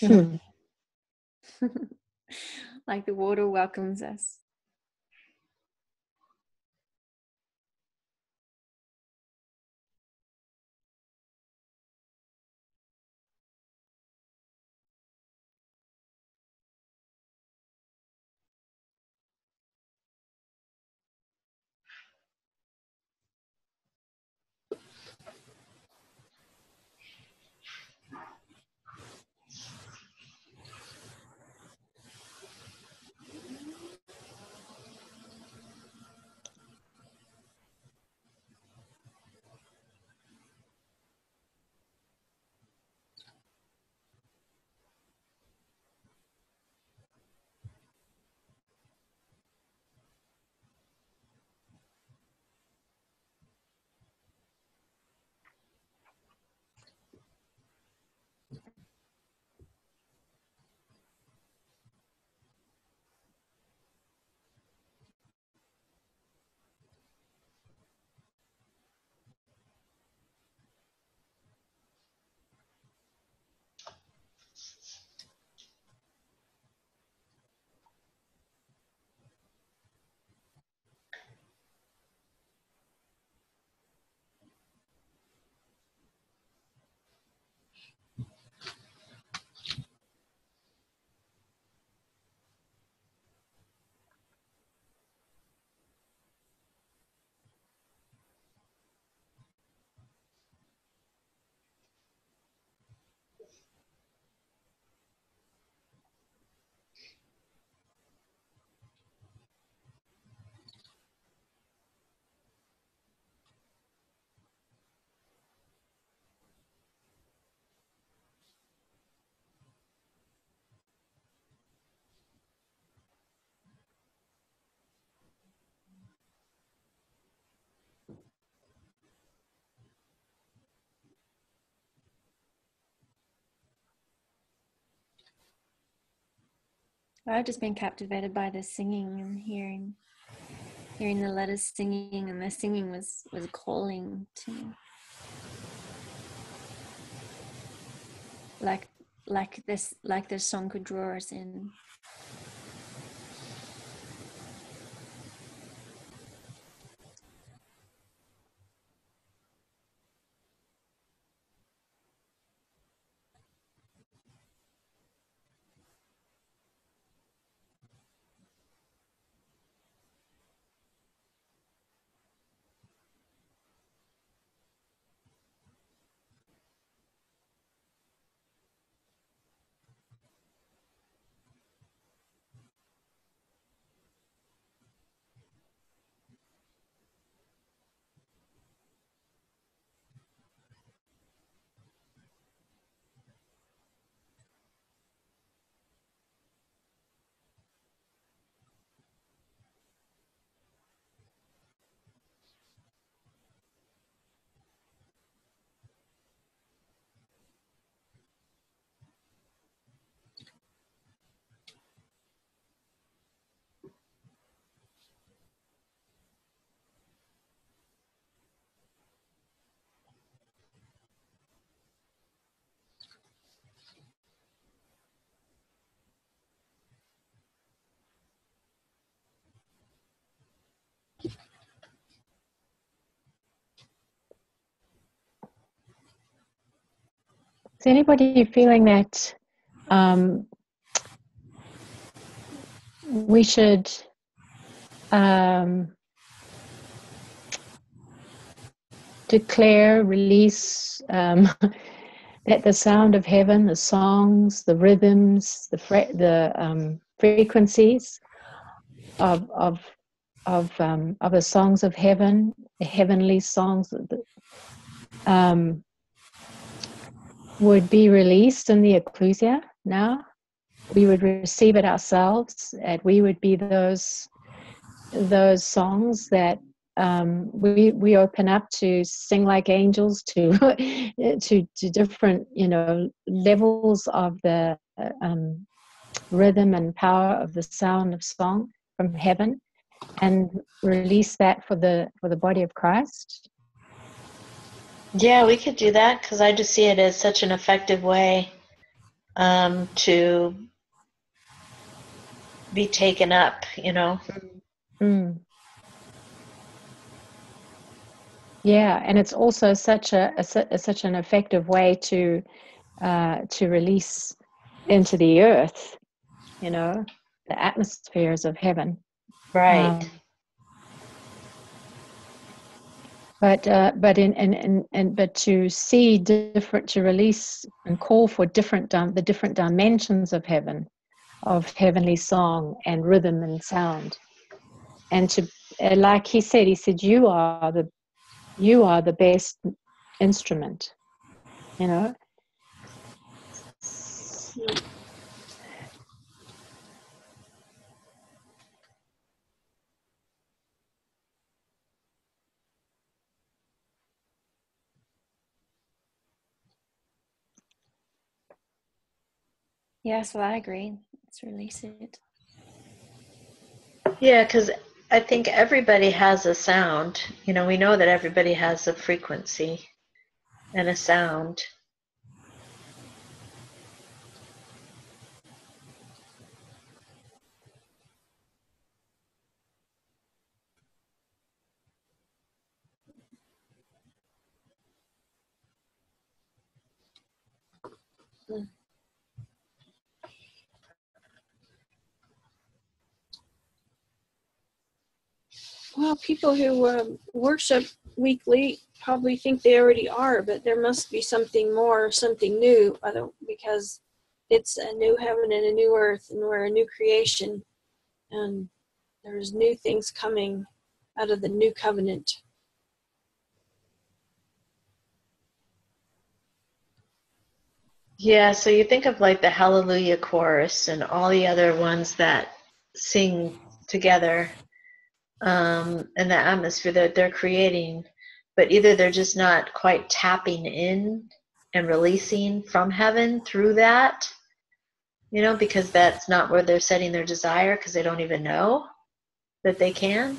Hmm. (laughs) like the water welcomes us. I've just been captivated by the singing and hearing hearing the letters singing and the singing was was calling to me. Like like this like this song could draw us in. Is anybody feeling that um, we should um, declare, release um, (laughs) that the sound of heaven, the songs, the rhythms, the fre- the um, frequencies of of of um, of the songs of heaven, the heavenly songs, um, would be released in the ecclesia now. We would receive it ourselves, and we would be those those songs that um, we we open up to sing like angels to (laughs) to to different you know levels of the um, rhythm and power of the sound of song from heaven and release that for the for the body of Christ yeah, we could do that because I just see it as such an effective way um, to be taken up, you know. Mm. Yeah, and it's also such a, a, a, such an effective way to uh, to release into the earth, you know, the atmospheres of heaven. Right. Um, but uh, but in and and and but to see different to release and call for different the different dimensions of heaven of heavenly song and rhythm and sound. And to uh, like he said he said you are the you are the best instrument you know Yes, well, I agree. Let's release it. Yeah, because I think everybody has a sound. You know, we know that everybody has a frequency and a sound. Well, people who uh, worship weekly probably think they already are, but there must be something more, something new, because it's a new heaven and a new earth, and we're a new creation, and there's new things coming out of the new covenant. Yeah, so you think of like the Hallelujah chorus and all the other ones that sing together um, and the atmosphere that they're creating, but either they're just not quite tapping in and releasing from heaven through that, you know, because that's not where they're setting their desire because they don't even know that they can.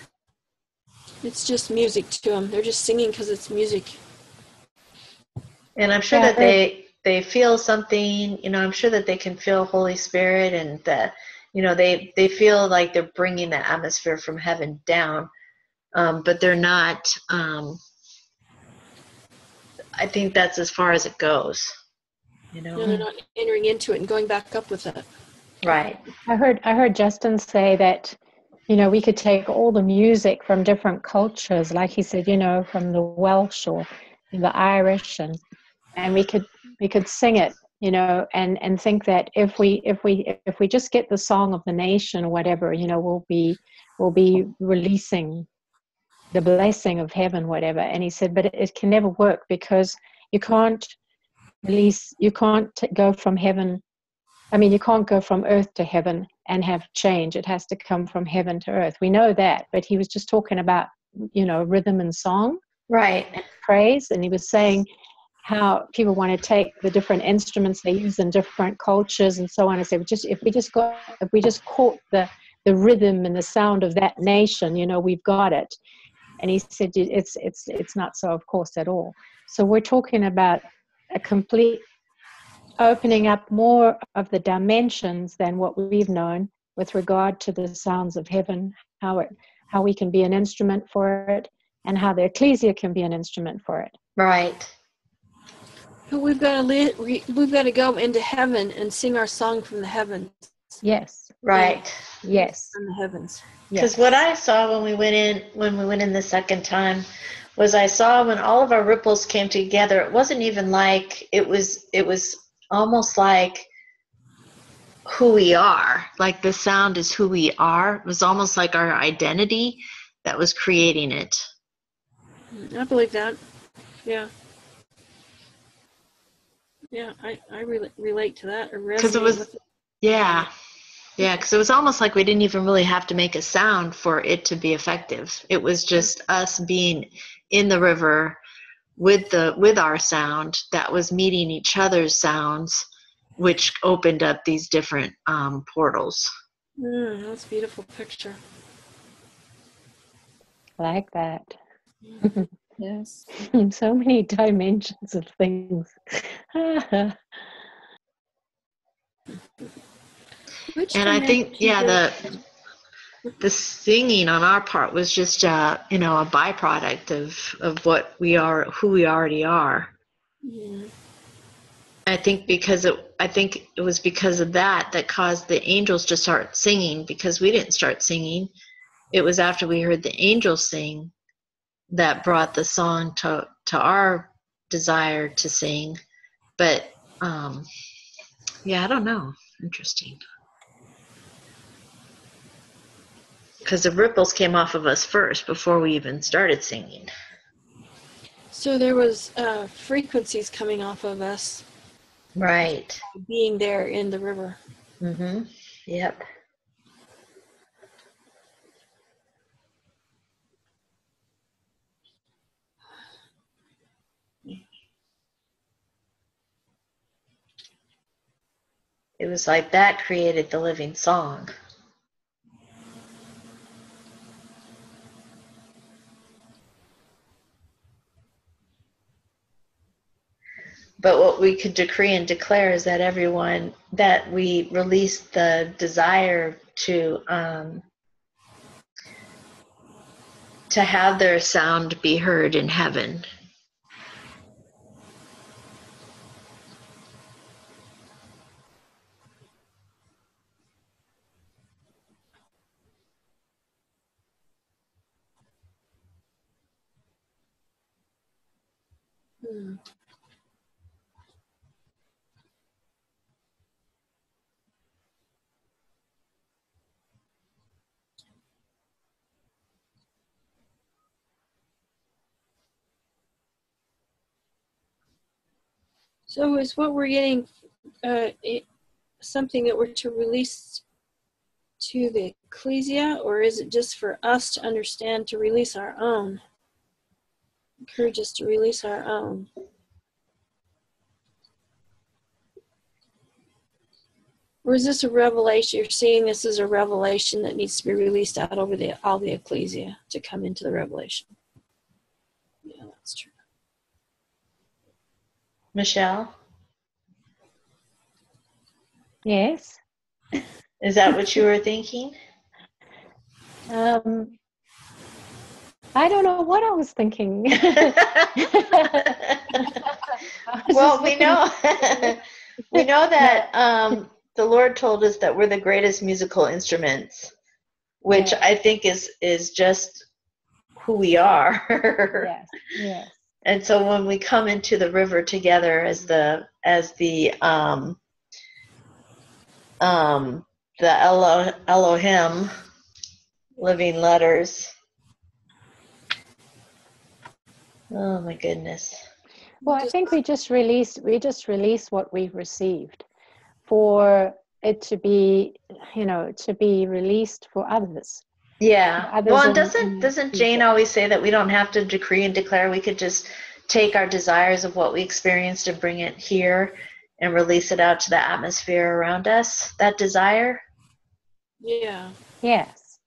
It's just music to them. They're just singing because it's music. And I'm sure yeah, that they they feel something. You know, I'm sure that they can feel Holy Spirit and that you know they they feel like they're bringing the atmosphere from heaven down um, but they're not um, i think that's as far as it goes you know? No, they're not entering into it and going back up with it. Right. I heard i heard justin say that you know we could take all the music from different cultures like he said you know from the welsh or the irish and and we could we could sing it you know and and think that if we if we if we just get the song of the nation or whatever you know we'll be we'll be releasing the blessing of heaven whatever. And he said but it, it can never work because you can't release you can't t- go from heaven i mean you can't go from earth to heaven and have change. It has to come from heaven to earth. We know that but he was just talking about you know rhythm and song right. and praise. And he was saying how people want to take the different instruments they use in different cultures and so on and say just if we just got if we just caught the the rhythm and the sound of that nation you know we've got it. And he said it's it's it's not so of course at all. So we're talking about a complete opening up more of the dimensions than what we've known with regard to the sounds of heaven how it how we can be an instrument for it and how the ecclesia can be an instrument for it. Right But we've got to li- re- we've got to go into heaven and sing our song from the heavens, Yes. Right. Yes. from the heavens. Because Yes. what I saw when we went in when we went in the second time was I saw when all of our ripples came together, it wasn't even like it was it was almost like who we are. Like the sound is who we are. It was almost like our identity that was creating it. I believe that. Yeah. Yeah, I, I re- relate to that. or 'Cause it was- Yeah. Yeah, because it was almost like we didn't even really have to make a sound for it to be effective. It was just us being in the river with the with our sound that was meeting each other's sounds, which opened up these different um, portals. Mm, that's a beautiful picture. Like that. (laughs) Yes. (laughs) so many dimensions of things. (laughs) Which And I think, yeah, the the singing on our part was just uh, you know a byproduct of of what we are, who we already are. Yeah. I think because it, I think it was because of that that caused the angels to start singing because we didn't start singing. It was after we heard the angels sing that brought the song to to our desire to sing. But um, yeah, I don't know. Interesting. Because the ripples came off of us first before we even started singing. So there was uh, frequencies coming off of us Right. being there in the river. Mm-hmm. Yep. It was like that created the living song. But what we could decree and declare is that everyone that we release the desire to um, to have their sound be heard in heaven. Hmm. So is what we're getting uh, it, something that we're to release to the ecclesia, or is it just for us to understand to release our own? Encourage us to release our own. Or is this a revelation? You're seeing this as a revelation that needs to be released out over the all the ecclesia to come into the revelation. Yeah, that's true. Michelle, yes. is that what you were thinking? Um, I don't know what I was thinking. (laughs) (laughs) I was well, we know (laughs) we know that um, the Lord told us that we're the greatest musical instruments, which Yeah. I think is is just who we are. Yes, yes, And so when we come into the river together as the as the um, um, the Elo, Elohim living letters. Oh my goodness. Well, I think we just release we just release what we've received for it to be, you know, to be released for others. Yeah. Well, and doesn't doesn't future. Jane always say that we don't have to decree and declare? We could just take our desires of what we experienced and bring it here and release it out to the atmosphere around us. That desire. Yeah. Yes.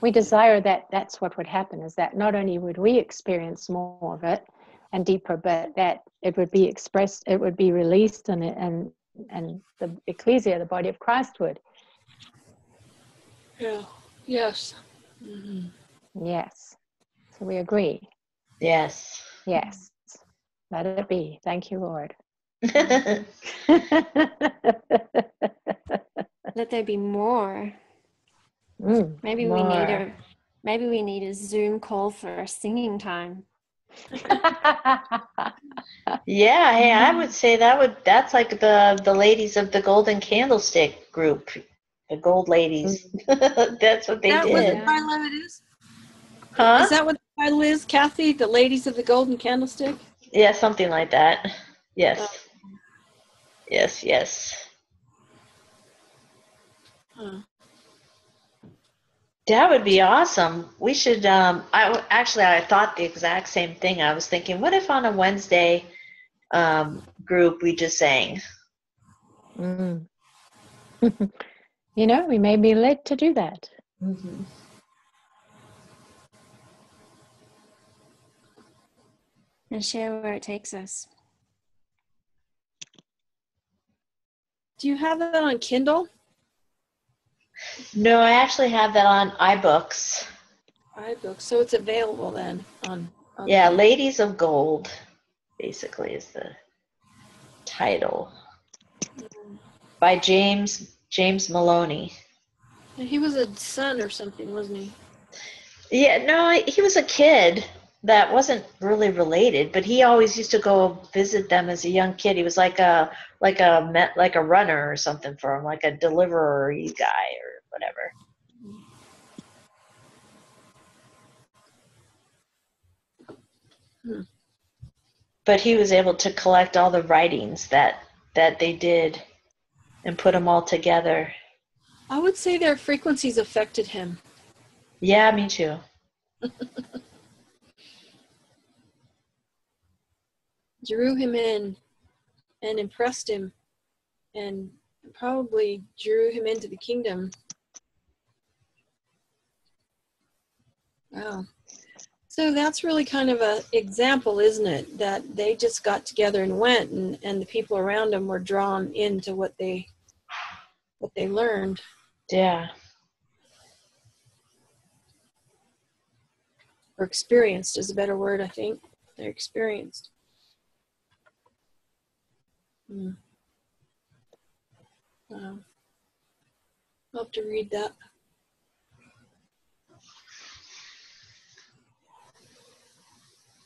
We desire that that's what would happen is that not only would we experience more of it and deeper, but that it would be expressed, it would be released and it, and and the ecclesia, the body of Christ would. Yeah. Yes. Mhm. Yes. So we agree. Yes. Yes. Let it be. Thank you, Lord. (laughs) Let there be more. Mm, Maybe we need a maybe we need a Zoom call for a singing time. (laughs) yeah, hey, I would say that would that's like the the ladies of the Golden Candlestick group, the Gold Ladies. (laughs) that's what they that what the did, title of it is? huh? Is that what the title is, Kathy? The Ladies of the Golden Candlestick? Yeah, something like that. Yes. Yes, yes. Huh. That would be awesome. We should. Um, I w- actually I thought the exact same thing. I was thinking, what if on a Wednesday um, group we just sang? Mm. (laughs) you know, we may be led to do that. Mm-hmm. And share where it takes us. Do you have that on Kindle? No, I actually have that on iBooks. iBooks. So it's available then on. on Yeah, Ladies of Gold, basically is the title by James James Maloney. He was a son or something, wasn't he? Yeah, no, he was a kid that wasn't really related, but he always used to go visit them as a young kid. He was like a like a met like a runner or something for him, like a delivery guy or whatever. Hmm. But he was able to collect all the writings that that they did and put them all together. I would say their frequencies affected him. Yeah, me too. (laughs) drew him in and impressed him and probably drew him into the kingdom. Wow. So that's really kind of a example, isn't it? That they just got together and went and, and the people around them were drawn into what they what they learned. Yeah. Or experienced is a better word, I think. They're experienced. Hmm. Wow. I'll have to read that.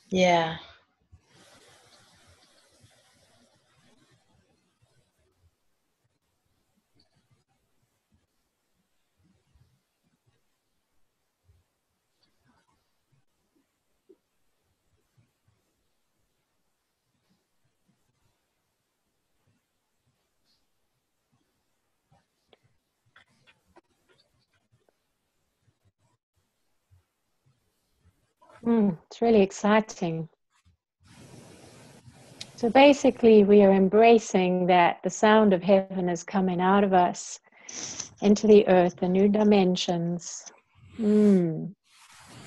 Yeah. Mm, it's really exciting. So basically, we are embracing that the sound of heaven is coming out of us into the earth, the new dimensions, mm.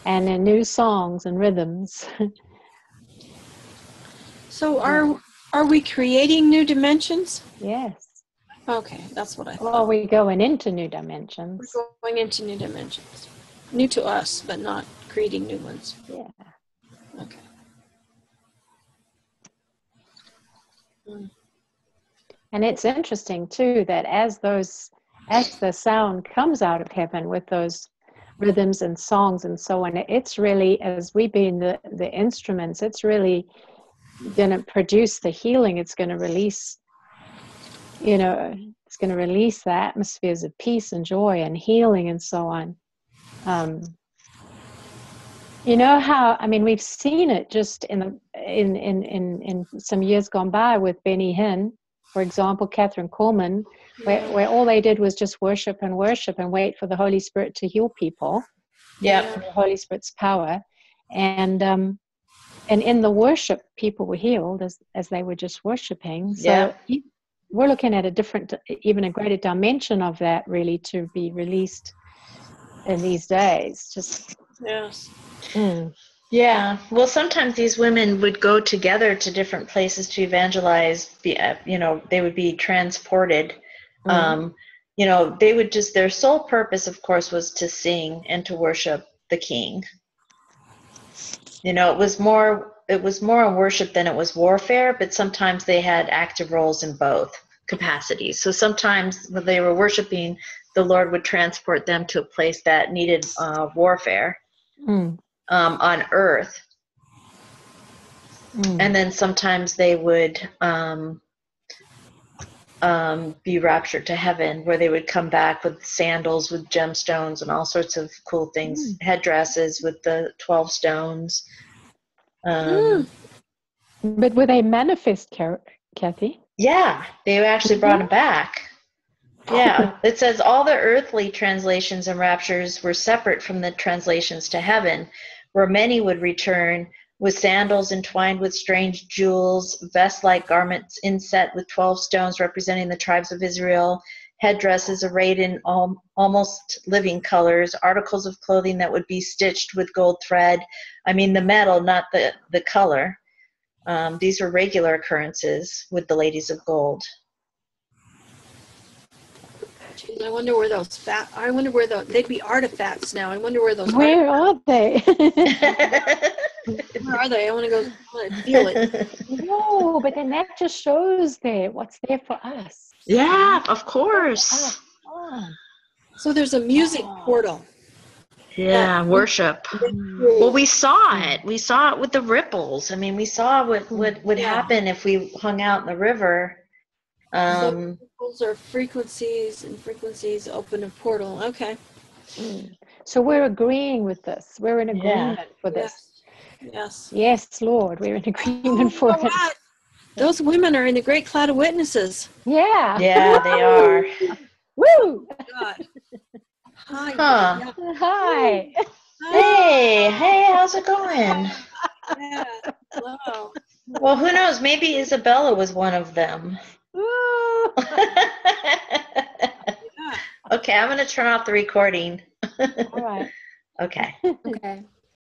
and in new songs and rhythms. (laughs) So are are we creating new dimensions? yes. Okay, that's what I thought. we going into new dimensions? We're going into new dimensions. New to us, but not creating new ones. Yeah. Okay. And it's interesting too that as those as the sound comes out of heaven with those rhythms and songs and so on, it's really as we being the, the instruments, it's really gonna produce the healing, it's gonna release, you know, it's gonna release the atmospheres of peace and joy and healing and so on. Um, you know how I mean we've seen it just in the in in in, in some years gone by with Benny Hinn, for example, Kathryn Kuhlman, where, where all they did was just worship and worship and wait for the Holy Spirit to heal people, Yeah. the Holy Spirit's power, and um, and in the worship, people were healed as as they were just worshiping. So Yeah. we're looking at a different, even a greater dimension of that, really, to be released in these days. Just Yes. Mm, Yeah. Well, sometimes these women would go together to different places to evangelize. Uh, you know, they would be transported. mm, Um, you know, they would just their sole purpose, of course, was to sing and to worship the King. You know, it was more it was more on worship than it was warfare, but sometimes they had active roles in both capacities. So sometimes when they were worshiping, the Lord would transport them to a place that needed uh, warfare Mm, um, on earth, mm. and then sometimes they would um, um, be raptured to heaven, where they would come back with sandals with gemstones and all sorts of cool things, headdresses with the twelve stones. Um, But were they manifest, Kathy? Yeah, they actually brought him back. Yeah, (laughs) it says all the earthly translations and raptures were separate from the translations to heaven, where many would return with sandals entwined with strange jewels, vest like garments inset with 12 stones representing the tribes of Israel, headdresses arrayed in al- almost living colors, articles of clothing that would be stitched with gold thread. I mean, the metal, not the, the color. Um, these were regular occurrences with the ladies of gold. Jeez, I wonder where those fat. I wonder where the they'd be artifacts now. I wonder where those. Where are they? (laughs) where are they? I want to go. Want to feel it. no, but then that just shows there what's there for us. yeah, of course. Oh, So there's a music portal. Yeah, worship. Well, we saw it. We saw it with the ripples. I mean, we saw what what would Yeah. happen if we hung out in the river. Um, Those are frequencies, and frequencies open a portal. Okay. mm. So we're agreeing with this. We're in Yeah. agreement for this. Yes. Yes. Yes, Lord, we're in agreement for You know it. what? Those women are in the great cloud of witnesses. Yeah. yeah, they are. Woo! God. Hi. Huh. yeah. Hi. Hey, hey, how's it going? Yeah. Hello. Well, who knows? Maybe Isabella was one of them. Woo! (laughs) okay, I'm gonna turn off the recording. All right. (laughs) Okay. Okay.